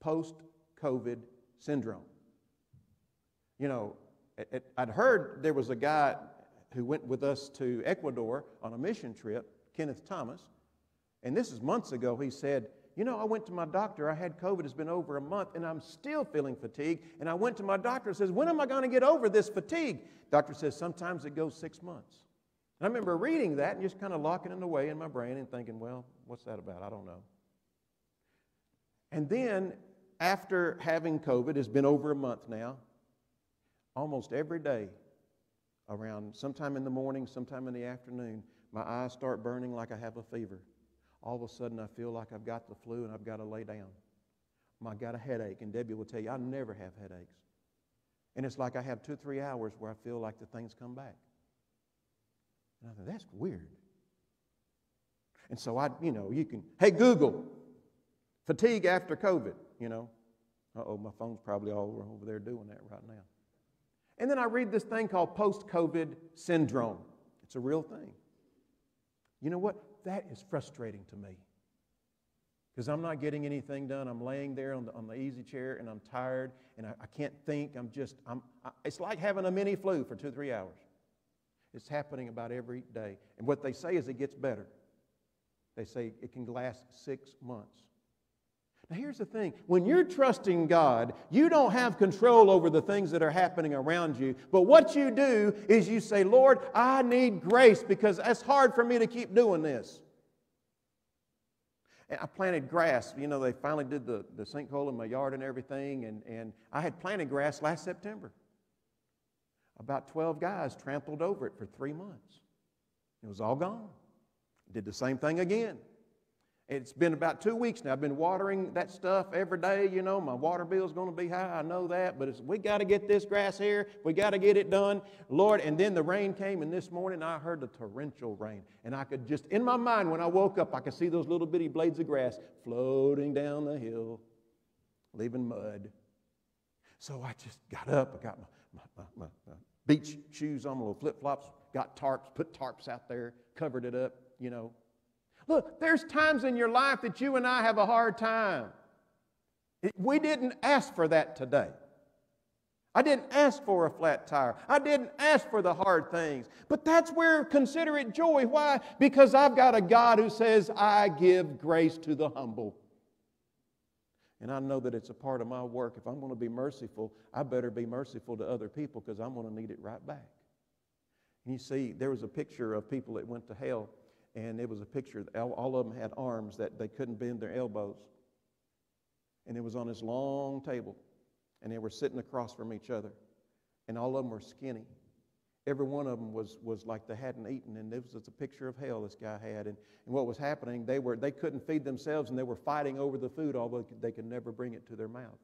post COVID syndrome. You know, I'd heard there was a guy who went with us to Ecuador on a mission trip, Kenneth Thomas, and this is months ago. He said, You know, I went to my doctor. I had COVID. It's been over a month, and I'm still feeling fatigue. And I went to my doctor and says, When am I going to get over this fatigue? Doctor says, Sometimes it goes six months. And I remember reading that and just kind of locking it away in my brain and thinking, Well, what's that about? I don't know. And then, after having COVID, it's been over a month now, almost every day, around sometime in the morning, sometime in the afternoon, my eyes start burning like I have a fever all of a sudden I feel like I've got the flu and I've got to lay down. I got a headache, and Debbie will tell you, I never have headaches. And it's like I have two, three hours where I feel like the things come back. And I thought, that's weird. And so I, you know, you can, hey, Google, fatigue after COVID, you know. Uh oh, my phone's probably all over there doing that right now. And then I read this thing called post COVID syndrome. It's a real thing. You know what? that is frustrating to me because I'm not getting anything done. I'm laying there on the, on the easy chair and I'm tired and I, I can't think. I'm just, I'm, I, it's like having a mini flu for two, three hours. It's happening about every day. And what they say is it gets better. They say it can last six months. Now, here's the thing when you're trusting God, you don't have control over the things that are happening around you. But what you do is you say, Lord, I need grace because it's hard for me to keep doing this. I planted grass. You know, they finally did the, the sinkhole in my yard and everything. And, and I had planted grass last September. About 12 guys trampled over it for three months. It was all gone. Did the same thing again. It's been about two weeks now. I've been watering that stuff every day. You know, my water bill's going to be high. I know that, but we got to get this grass here. We got to get it done, Lord. And then the rain came, and this morning I heard the torrential rain, and I could just, in my mind, when I woke up, I could see those little bitty blades of grass floating down the hill, leaving mud. So I just got up. I got my, my, my, my beach shoes on, my little flip flops, got tarps, put tarps out there, covered it up. You know, Look, there's times in your life that you and I have a hard time. We didn't ask for that today. I didn't ask for a flat tire. I didn't ask for the hard things. But that's where consider it joy. Why? Because I've got a God who says, I give grace to the humble. And I know that it's a part of my work. If I'm going to be merciful, I better be merciful to other people because I'm going to need it right back. And you see, there was a picture of people that went to hell and it was a picture. All of them had arms that they couldn't bend their elbows. And it was on this long table, and they were sitting across from each other. And all of them were skinny. Every one of them was, was like they hadn't eaten, and this was a picture of hell this guy had. And, and what was happening, they, were, they couldn't feed themselves, and they were fighting over the food, although they could never bring it to their mouth.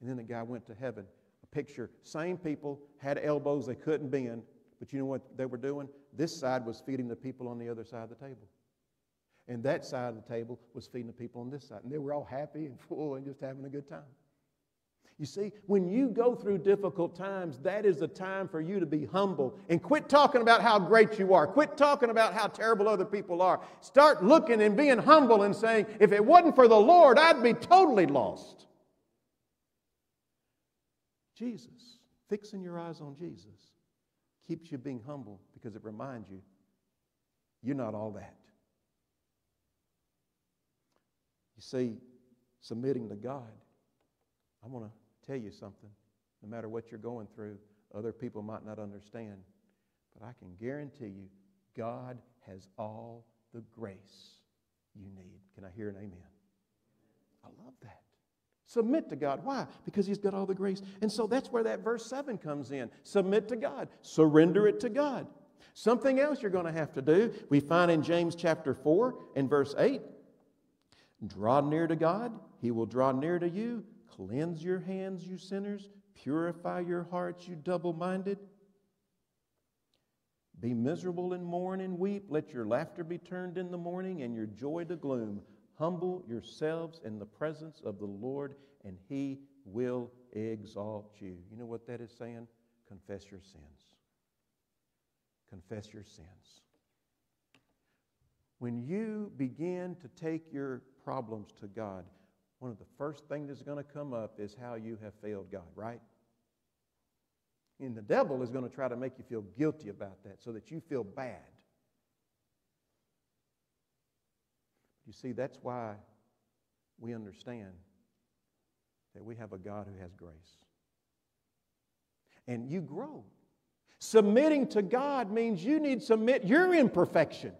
And then the guy went to heaven. A picture, same people, had elbows they couldn't bend, but you know what they were doing? This side was feeding the people on the other side of the table. And that side of the table was feeding the people on this side. And they were all happy and full and just having a good time. You see, when you go through difficult times, that is the time for you to be humble and quit talking about how great you are. Quit talking about how terrible other people are. Start looking and being humble and saying, if it wasn't for the Lord, I'd be totally lost. Jesus, fixing your eyes on Jesus, keeps you being humble because it reminds you you're not all that. You see, submitting to God, I want to tell you something. No matter what you're going through, other people might not understand. But I can guarantee you, God has all the grace you need. Can I hear an amen? I love that. Submit to God. Why? Because He's got all the grace. And so that's where that verse 7 comes in. Submit to God, surrender it to God. Something else you're going to have to do, we find in James chapter 4 and verse 8 draw near to God, He will draw near to you. Cleanse your hands, you sinners. Purify your hearts, you double minded. Be miserable and mourn and weep. Let your laughter be turned in the mourning and your joy to gloom. Humble yourselves in the presence of the Lord, and he will exalt you. You know what that is saying? Confess your sins. Confess your sins. When you begin to take your problems to God, one of the first things that's going to come up is how you have failed God, right? And the devil is going to try to make you feel guilty about that so that you feel bad. You see, that's why we understand that we have a God who has grace. And you grow. Submitting to God means you need to submit your imperfection.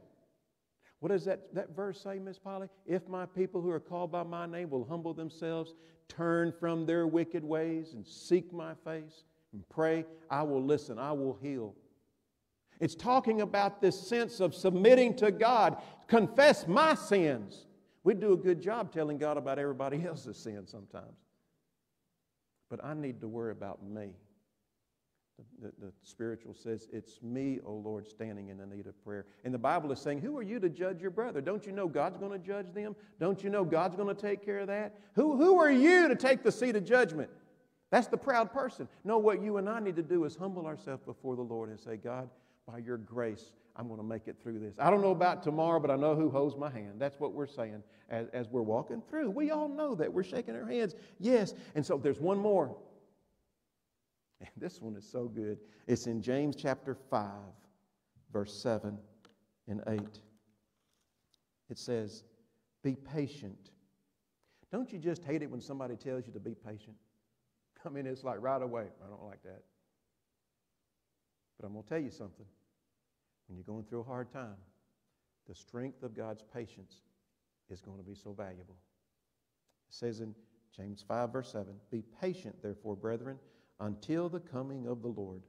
What does that, that verse say, Miss Polly? If my people who are called by my name will humble themselves, turn from their wicked ways, and seek my face, and pray, I will listen, I will heal. It's talking about this sense of submitting to God. Confess my sins. We do a good job telling God about everybody else's sins sometimes. But I need to worry about me. The, the, the, spiritual says, It's me, O Lord, standing in the need of prayer. And the Bible is saying, Who are you to judge your brother? Don't you know God's going to judge them? Don't you know God's going to take care of that? Who, who are you to take the seat of judgment? That's the proud person. No, what you and I need to do is humble ourselves before the Lord and say, God, by your grace, I'm going to make it through this. I don't know about tomorrow, but I know who holds my hand. That's what we're saying as, as we're walking through. We all know that. We're shaking our hands. Yes. And so there's one more. And this one is so good. It's in James chapter 5, verse 7 and 8. It says, Be patient. Don't you just hate it when somebody tells you to be patient? I mean, it's like right away. I don't like that. But I'm going to tell you something. When you're going through a hard time, the strength of God's patience is going to be so valuable. It says in James 5, verse 7 Be patient, therefore, brethren until the coming of the Lord.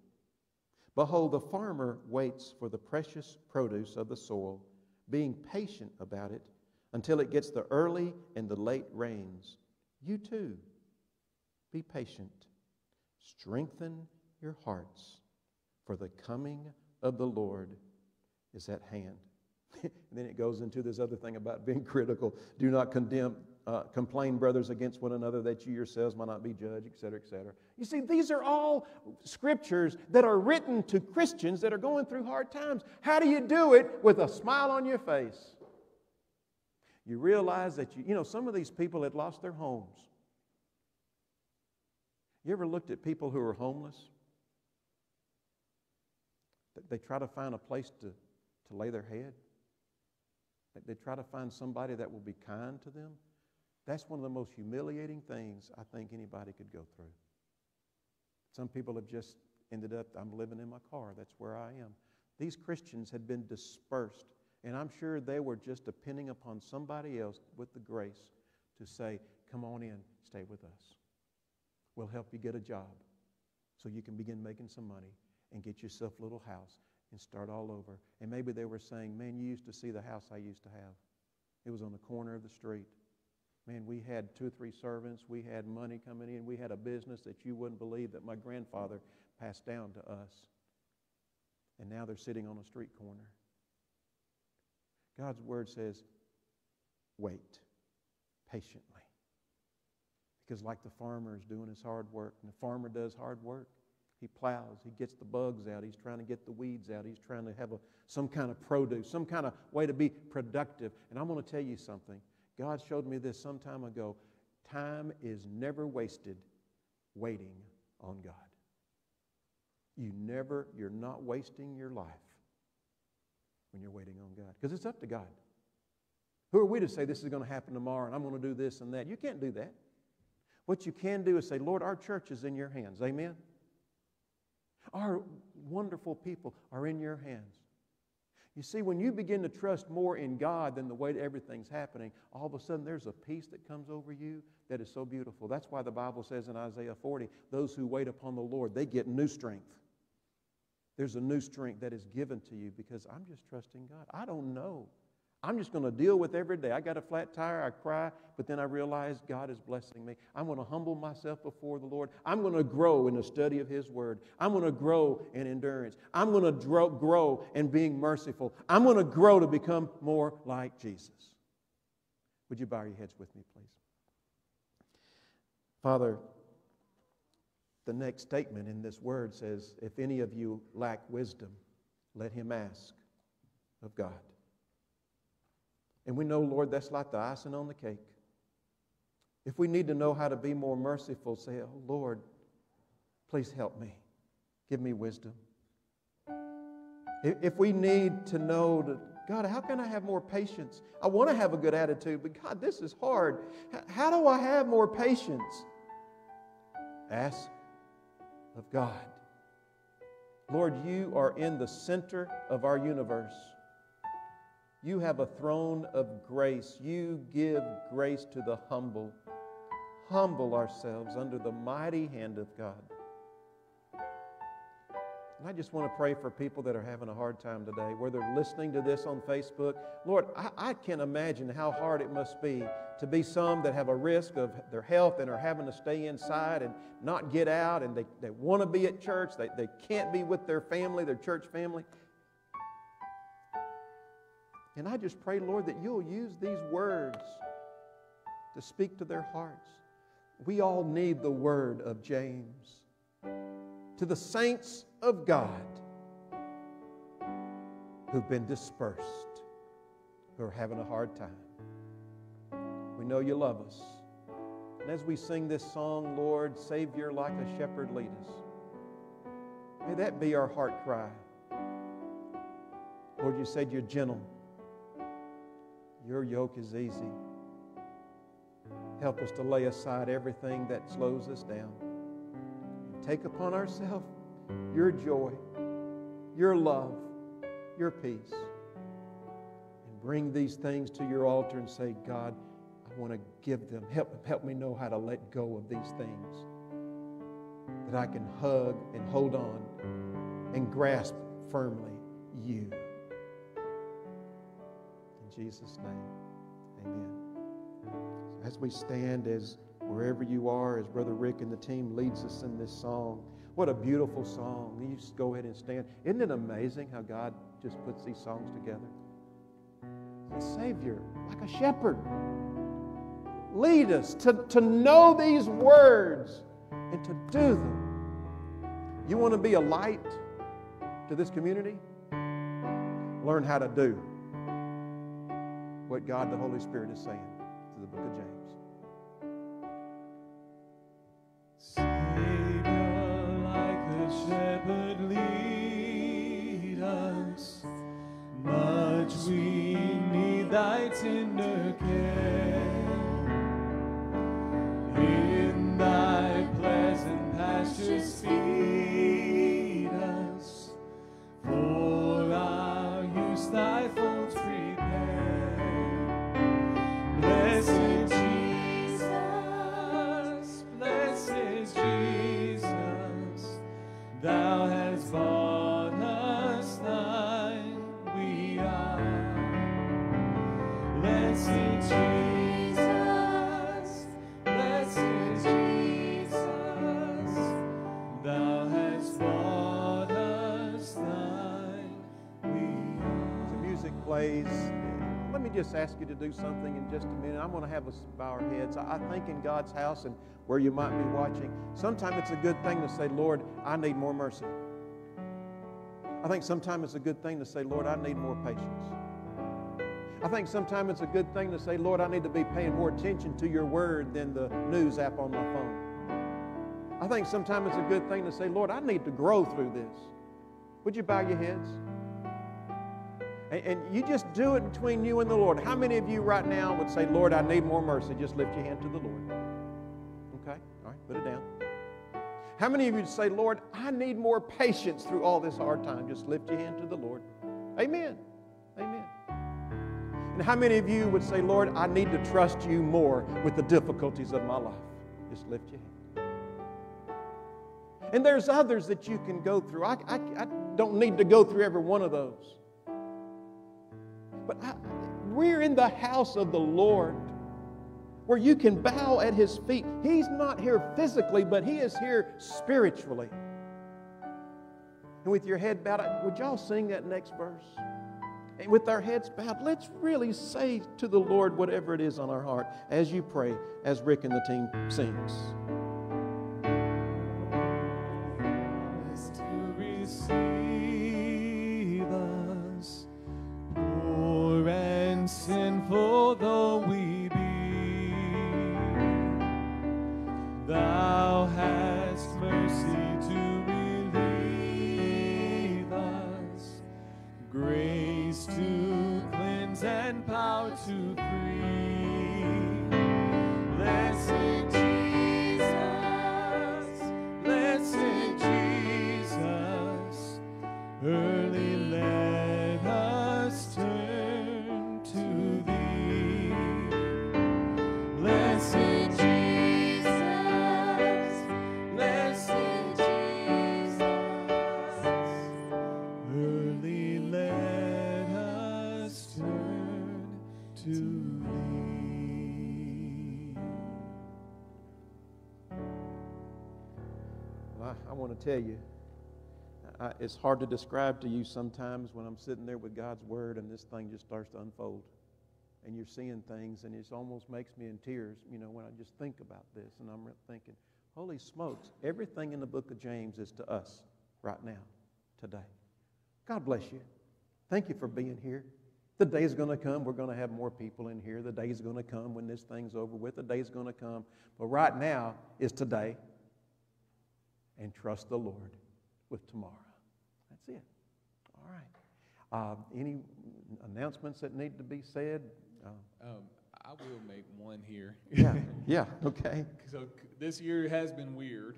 Behold, the farmer waits for the precious produce of the soil, being patient about it until it gets the early and the late rains. You too, be patient. Strengthen your hearts, for the coming of the Lord is at hand. and then it goes into this other thing about being critical. Do not condemn uh, complain, brothers, against one another that you yourselves might not be judged, etc., etc. You see, these are all scriptures that are written to Christians that are going through hard times. How do you do it with a smile on your face? You realize that you, you know, some of these people had lost their homes. You ever looked at people who are homeless? They try to find a place to, to lay their head. They try to find somebody that will be kind to them. That's one of the most humiliating things I think anybody could go through. Some people have just ended up, I'm living in my car, that's where I am. These Christians had been dispersed, and I'm sure they were just depending upon somebody else with the grace to say, Come on in, stay with us. We'll help you get a job so you can begin making some money and get yourself a little house and start all over. And maybe they were saying, Man, you used to see the house I used to have. It was on the corner of the street. Man, we had two or three servants. We had money coming in. We had a business that you wouldn't believe that my grandfather passed down to us. And now they're sitting on a street corner. God's word says, wait patiently. Because, like the farmer is doing his hard work, and the farmer does hard work, he plows, he gets the bugs out, he's trying to get the weeds out, he's trying to have a, some kind of produce, some kind of way to be productive. And I'm going to tell you something. God showed me this some time ago. Time is never wasted waiting on God. You never, you're not wasting your life when you're waiting on God because it's up to God. Who are we to say this is going to happen tomorrow and I'm going to do this and that? You can't do that. What you can do is say, Lord, our church is in your hands. Amen? Our wonderful people are in your hands. You see, when you begin to trust more in God than the way everything's happening, all of a sudden there's a peace that comes over you that is so beautiful. That's why the Bible says in Isaiah 40, those who wait upon the Lord, they get new strength. There's a new strength that is given to you because I'm just trusting God. I don't know. I'm just going to deal with every day. I got a flat tire, I cry, but then I realize God is blessing me. I'm going to humble myself before the Lord. I'm going to grow in the study of His Word. I'm going to grow in endurance. I'm going to grow, grow in being merciful. I'm going to grow to become more like Jesus. Would you bow your heads with me, please? Father, the next statement in this word says, If any of you lack wisdom, let him ask of God. And we know, Lord, that's like the icing on the cake. If we need to know how to be more merciful, say, Oh, Lord, please help me. Give me wisdom. If we need to know that, God, how can I have more patience? I want to have a good attitude, but God, this is hard. How do I have more patience? Ask of God. Lord, you are in the center of our universe. You have a throne of grace. You give grace to the humble. Humble ourselves under the mighty hand of God. And I just want to pray for people that are having a hard time today, whether they're listening to this on Facebook. Lord, I, I can imagine how hard it must be to be some that have a risk of their health and are having to stay inside and not get out, and they, they want to be at church. They, they can't be with their family, their church family. And I just pray, Lord, that you'll use these words to speak to their hearts. We all need the word of James. To the saints of God who've been dispersed, who are having a hard time. We know you love us. And as we sing this song, Lord, Savior, like a shepherd, lead us. May that be our heart cry. Lord, you said you're gentle. Your yoke is easy. Help us to lay aside everything that slows us down. Take upon ourselves your joy, your love, your peace. And bring these things to your altar and say, God, I want to give them. Help, help me know how to let go of these things. That I can hug and hold on and grasp firmly you. Jesus' name, amen. As we stand, as wherever you are, as Brother Rick and the team leads us in this song, what a beautiful song. You just go ahead and stand. Isn't it amazing how God just puts these songs together? The Savior, like a shepherd, lead us to, to know these words and to do them. You want to be a light to this community? Learn how to do what God the Holy Spirit is saying through the book of James. Savior, like a shepherd, lead us. Much we need thy tender care. Just ask you to do something in just a minute. I'm going to have us bow our heads. I think in God's house and where you might be watching, sometimes it's a good thing to say, Lord, I need more mercy. I think sometimes it's a good thing to say, Lord, I need more patience. I think sometimes it's a good thing to say, Lord, I need to be paying more attention to your word than the news app on my phone. I think sometimes it's a good thing to say, Lord, I need to grow through this. Would you bow your heads? And, you just do it between you and the Lord. How many of you right now would say, Lord, I need more mercy? Just lift your hand to the Lord. Okay? All right, put it down. How many of you would say, Lord, I need more patience through all this hard time? Just lift your hand to the Lord. Amen. Amen. And how many of you would say, Lord, I need to trust you more with the difficulties of my life? Just lift your hand. And there's others that you can go through. I, I, I don't need to go through every one of those. But I, we're in the house of the Lord where you can bow at his feet. He's not here physically, but he is here spiritually. And with your head bowed, would y'all sing that next verse? And with our heads bowed, let's really say to the Lord whatever it is on our heart as you pray, as Rick and the team sings. Though we be. Thou hast mercy to relieve us, grace to cleanse and power to free. To tell you, I, it's hard to describe to you sometimes when I'm sitting there with God's Word and this thing just starts to unfold. And you're seeing things, and it almost makes me in tears, you know, when I just think about this. And I'm thinking, holy smokes, everything in the book of James is to us right now, today. God bless you. Thank you for being here. The day is going to come, we're going to have more people in here. The day is going to come when this thing's over with. The day is going to come. But right now is today and trust the Lord with tomorrow. That's it. All right. Uh, any announcements that need to be said? Uh, Um, I will make one here. yeah, yeah, okay. So this year has been weird,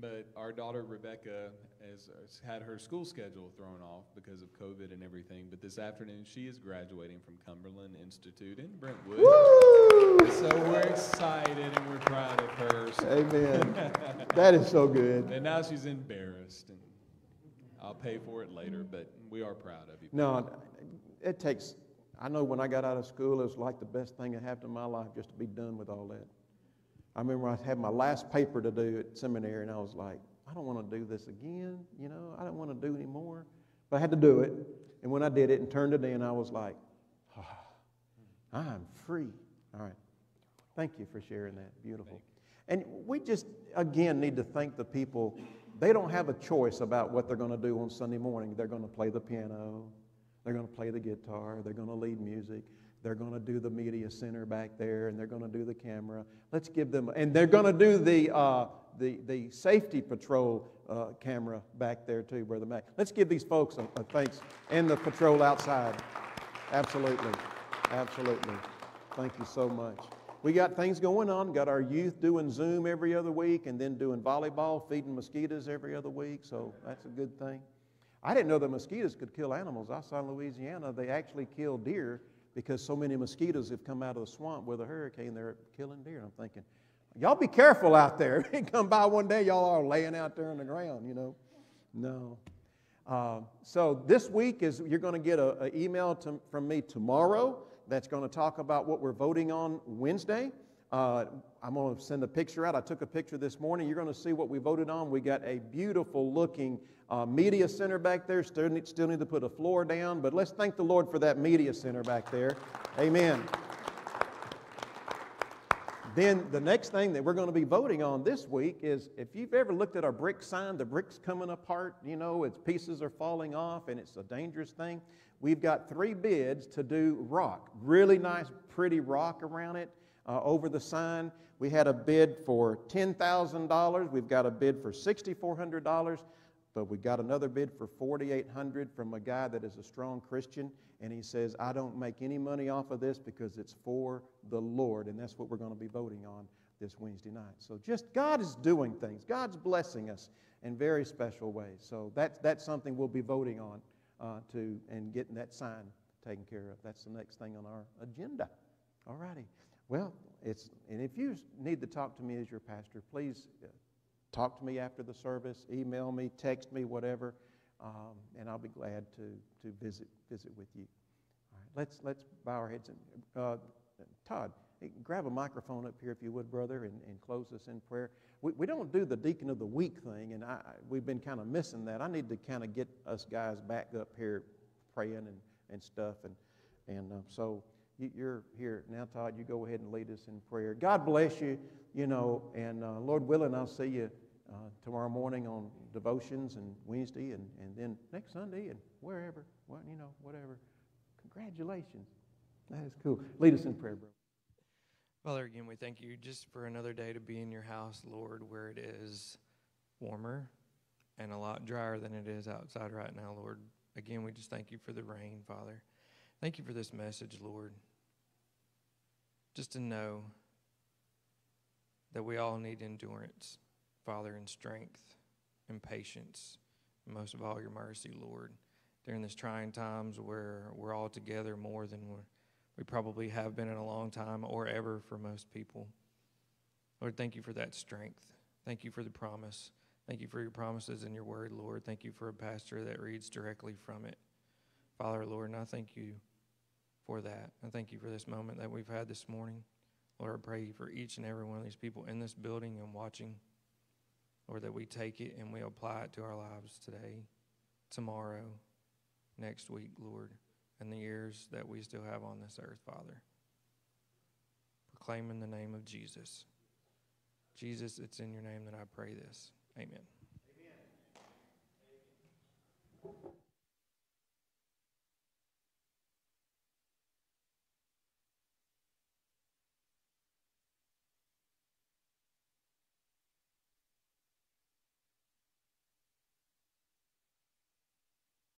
but our daughter Rebecca has, has had her school schedule thrown off because of COVID and everything. But this afternoon she is graduating from Cumberland Institute in Brentwood. Woo! So we're excited and we're proud of her. So- Amen. that is so good. And now she's embarrassed, and I'll pay for it later. But we are proud of you. No, it takes, I know when I got out of school, it was like the best thing that happened in my life just to be done with all that. I remember I had my last paper to do at seminary, and I was like, I don't want to do this again. You know, I don't want to do anymore. But I had to do it. And when I did it and turned it in, I was like, ah, I'm free. All right. Thank you for sharing that. Beautiful. And we just, again, need to thank the people. They don't have a choice about what they're going to do on Sunday morning. They're going to play the piano, they're going to play the guitar, they're going to lead music, they're going to do the media center back there, and they're going to do the camera. Let's give them, and they're going to do the, uh, the, the safety patrol uh, camera back there too, Brother Mac. Let's give these folks a, a thanks, and the patrol outside. Absolutely. Absolutely. Thank you so much. We got things going on. Got our youth doing Zoom every other week and then doing volleyball, feeding mosquitoes every other week. So that's a good thing. I didn't know that mosquitoes could kill animals. I saw in Louisiana they actually kill deer because so many mosquitoes have come out of the swamp with a hurricane. They're killing deer. I'm thinking, y'all be careful out there. come by one day, y'all are laying out there on the ground, you know. No. Uh, so this week is you're going to get an email to, from me tomorrow that's going to talk about what we're voting on Wednesday. Uh, I'm going to send a picture out. I took a picture this morning. You're going to see what we voted on. We got a beautiful looking uh, media center back there. Still need, still need to put a floor down, but let's thank the Lord for that media center back there. Amen. Then the next thing that we're going to be voting on this week is if you've ever looked at our brick sign, the brick's coming apart, you know, its pieces are falling off and it's a dangerous thing. We've got three bids to do rock, really nice, pretty rock around it uh, over the sign. We had a bid for $10,000. We've got a bid for $6,400. But we got another bid for 4800 from a guy that is a strong Christian, and he says, I don't make any money off of this because it's for the Lord, and that's what we're going to be voting on this Wednesday night. So just God is doing things. God's blessing us in very special ways. So that's, that's something we'll be voting on uh, to and getting that sign taken care of. That's the next thing on our agenda. All righty. Well, it's, and if you need to talk to me as your pastor, please uh, talk to me after the service, email me, text me, whatever, um, and I'll be glad to, to visit, visit with you. All right, let's, let's bow our heads. And, uh, Todd, hey, grab a microphone up here if you would, brother, and, and close us in prayer. We, we don't do the deacon of the week thing, and I, we've been kind of missing that. I need to kind of get us guys back up here praying and, and stuff. And, and um, so you're here now, Todd. You go ahead and lead us in prayer. God bless you, you know, and uh, Lord willing, I'll see you uh, tomorrow morning on devotions and Wednesday and, and then next Sunday and wherever, what, you know, whatever. Congratulations. That is cool. Lead us in prayer, bro. Father, again, we thank you just for another day to be in your house, Lord, where it is warmer and a lot drier than it is outside right now, Lord. Again, we just thank you for the rain, Father. Thank you for this message, Lord. Just to know that we all need endurance, Father, and strength and patience, and most of all, your mercy, Lord, during this trying times where we're all together more than we probably have been in a long time or ever for most people. Lord, thank you for that strength. Thank you for the promise. Thank you for your promises in your word, Lord. Thank you for a pastor that reads directly from it. Father, Lord, and I thank you for that. I thank you for this moment that we've had this morning. Lord, I pray for each and every one of these people in this building and watching. Lord, that we take it and we apply it to our lives today, tomorrow, next week, Lord and the years that we still have on this earth, Father. Proclaim in the name of Jesus. Jesus, it's in your name that I pray this. Amen.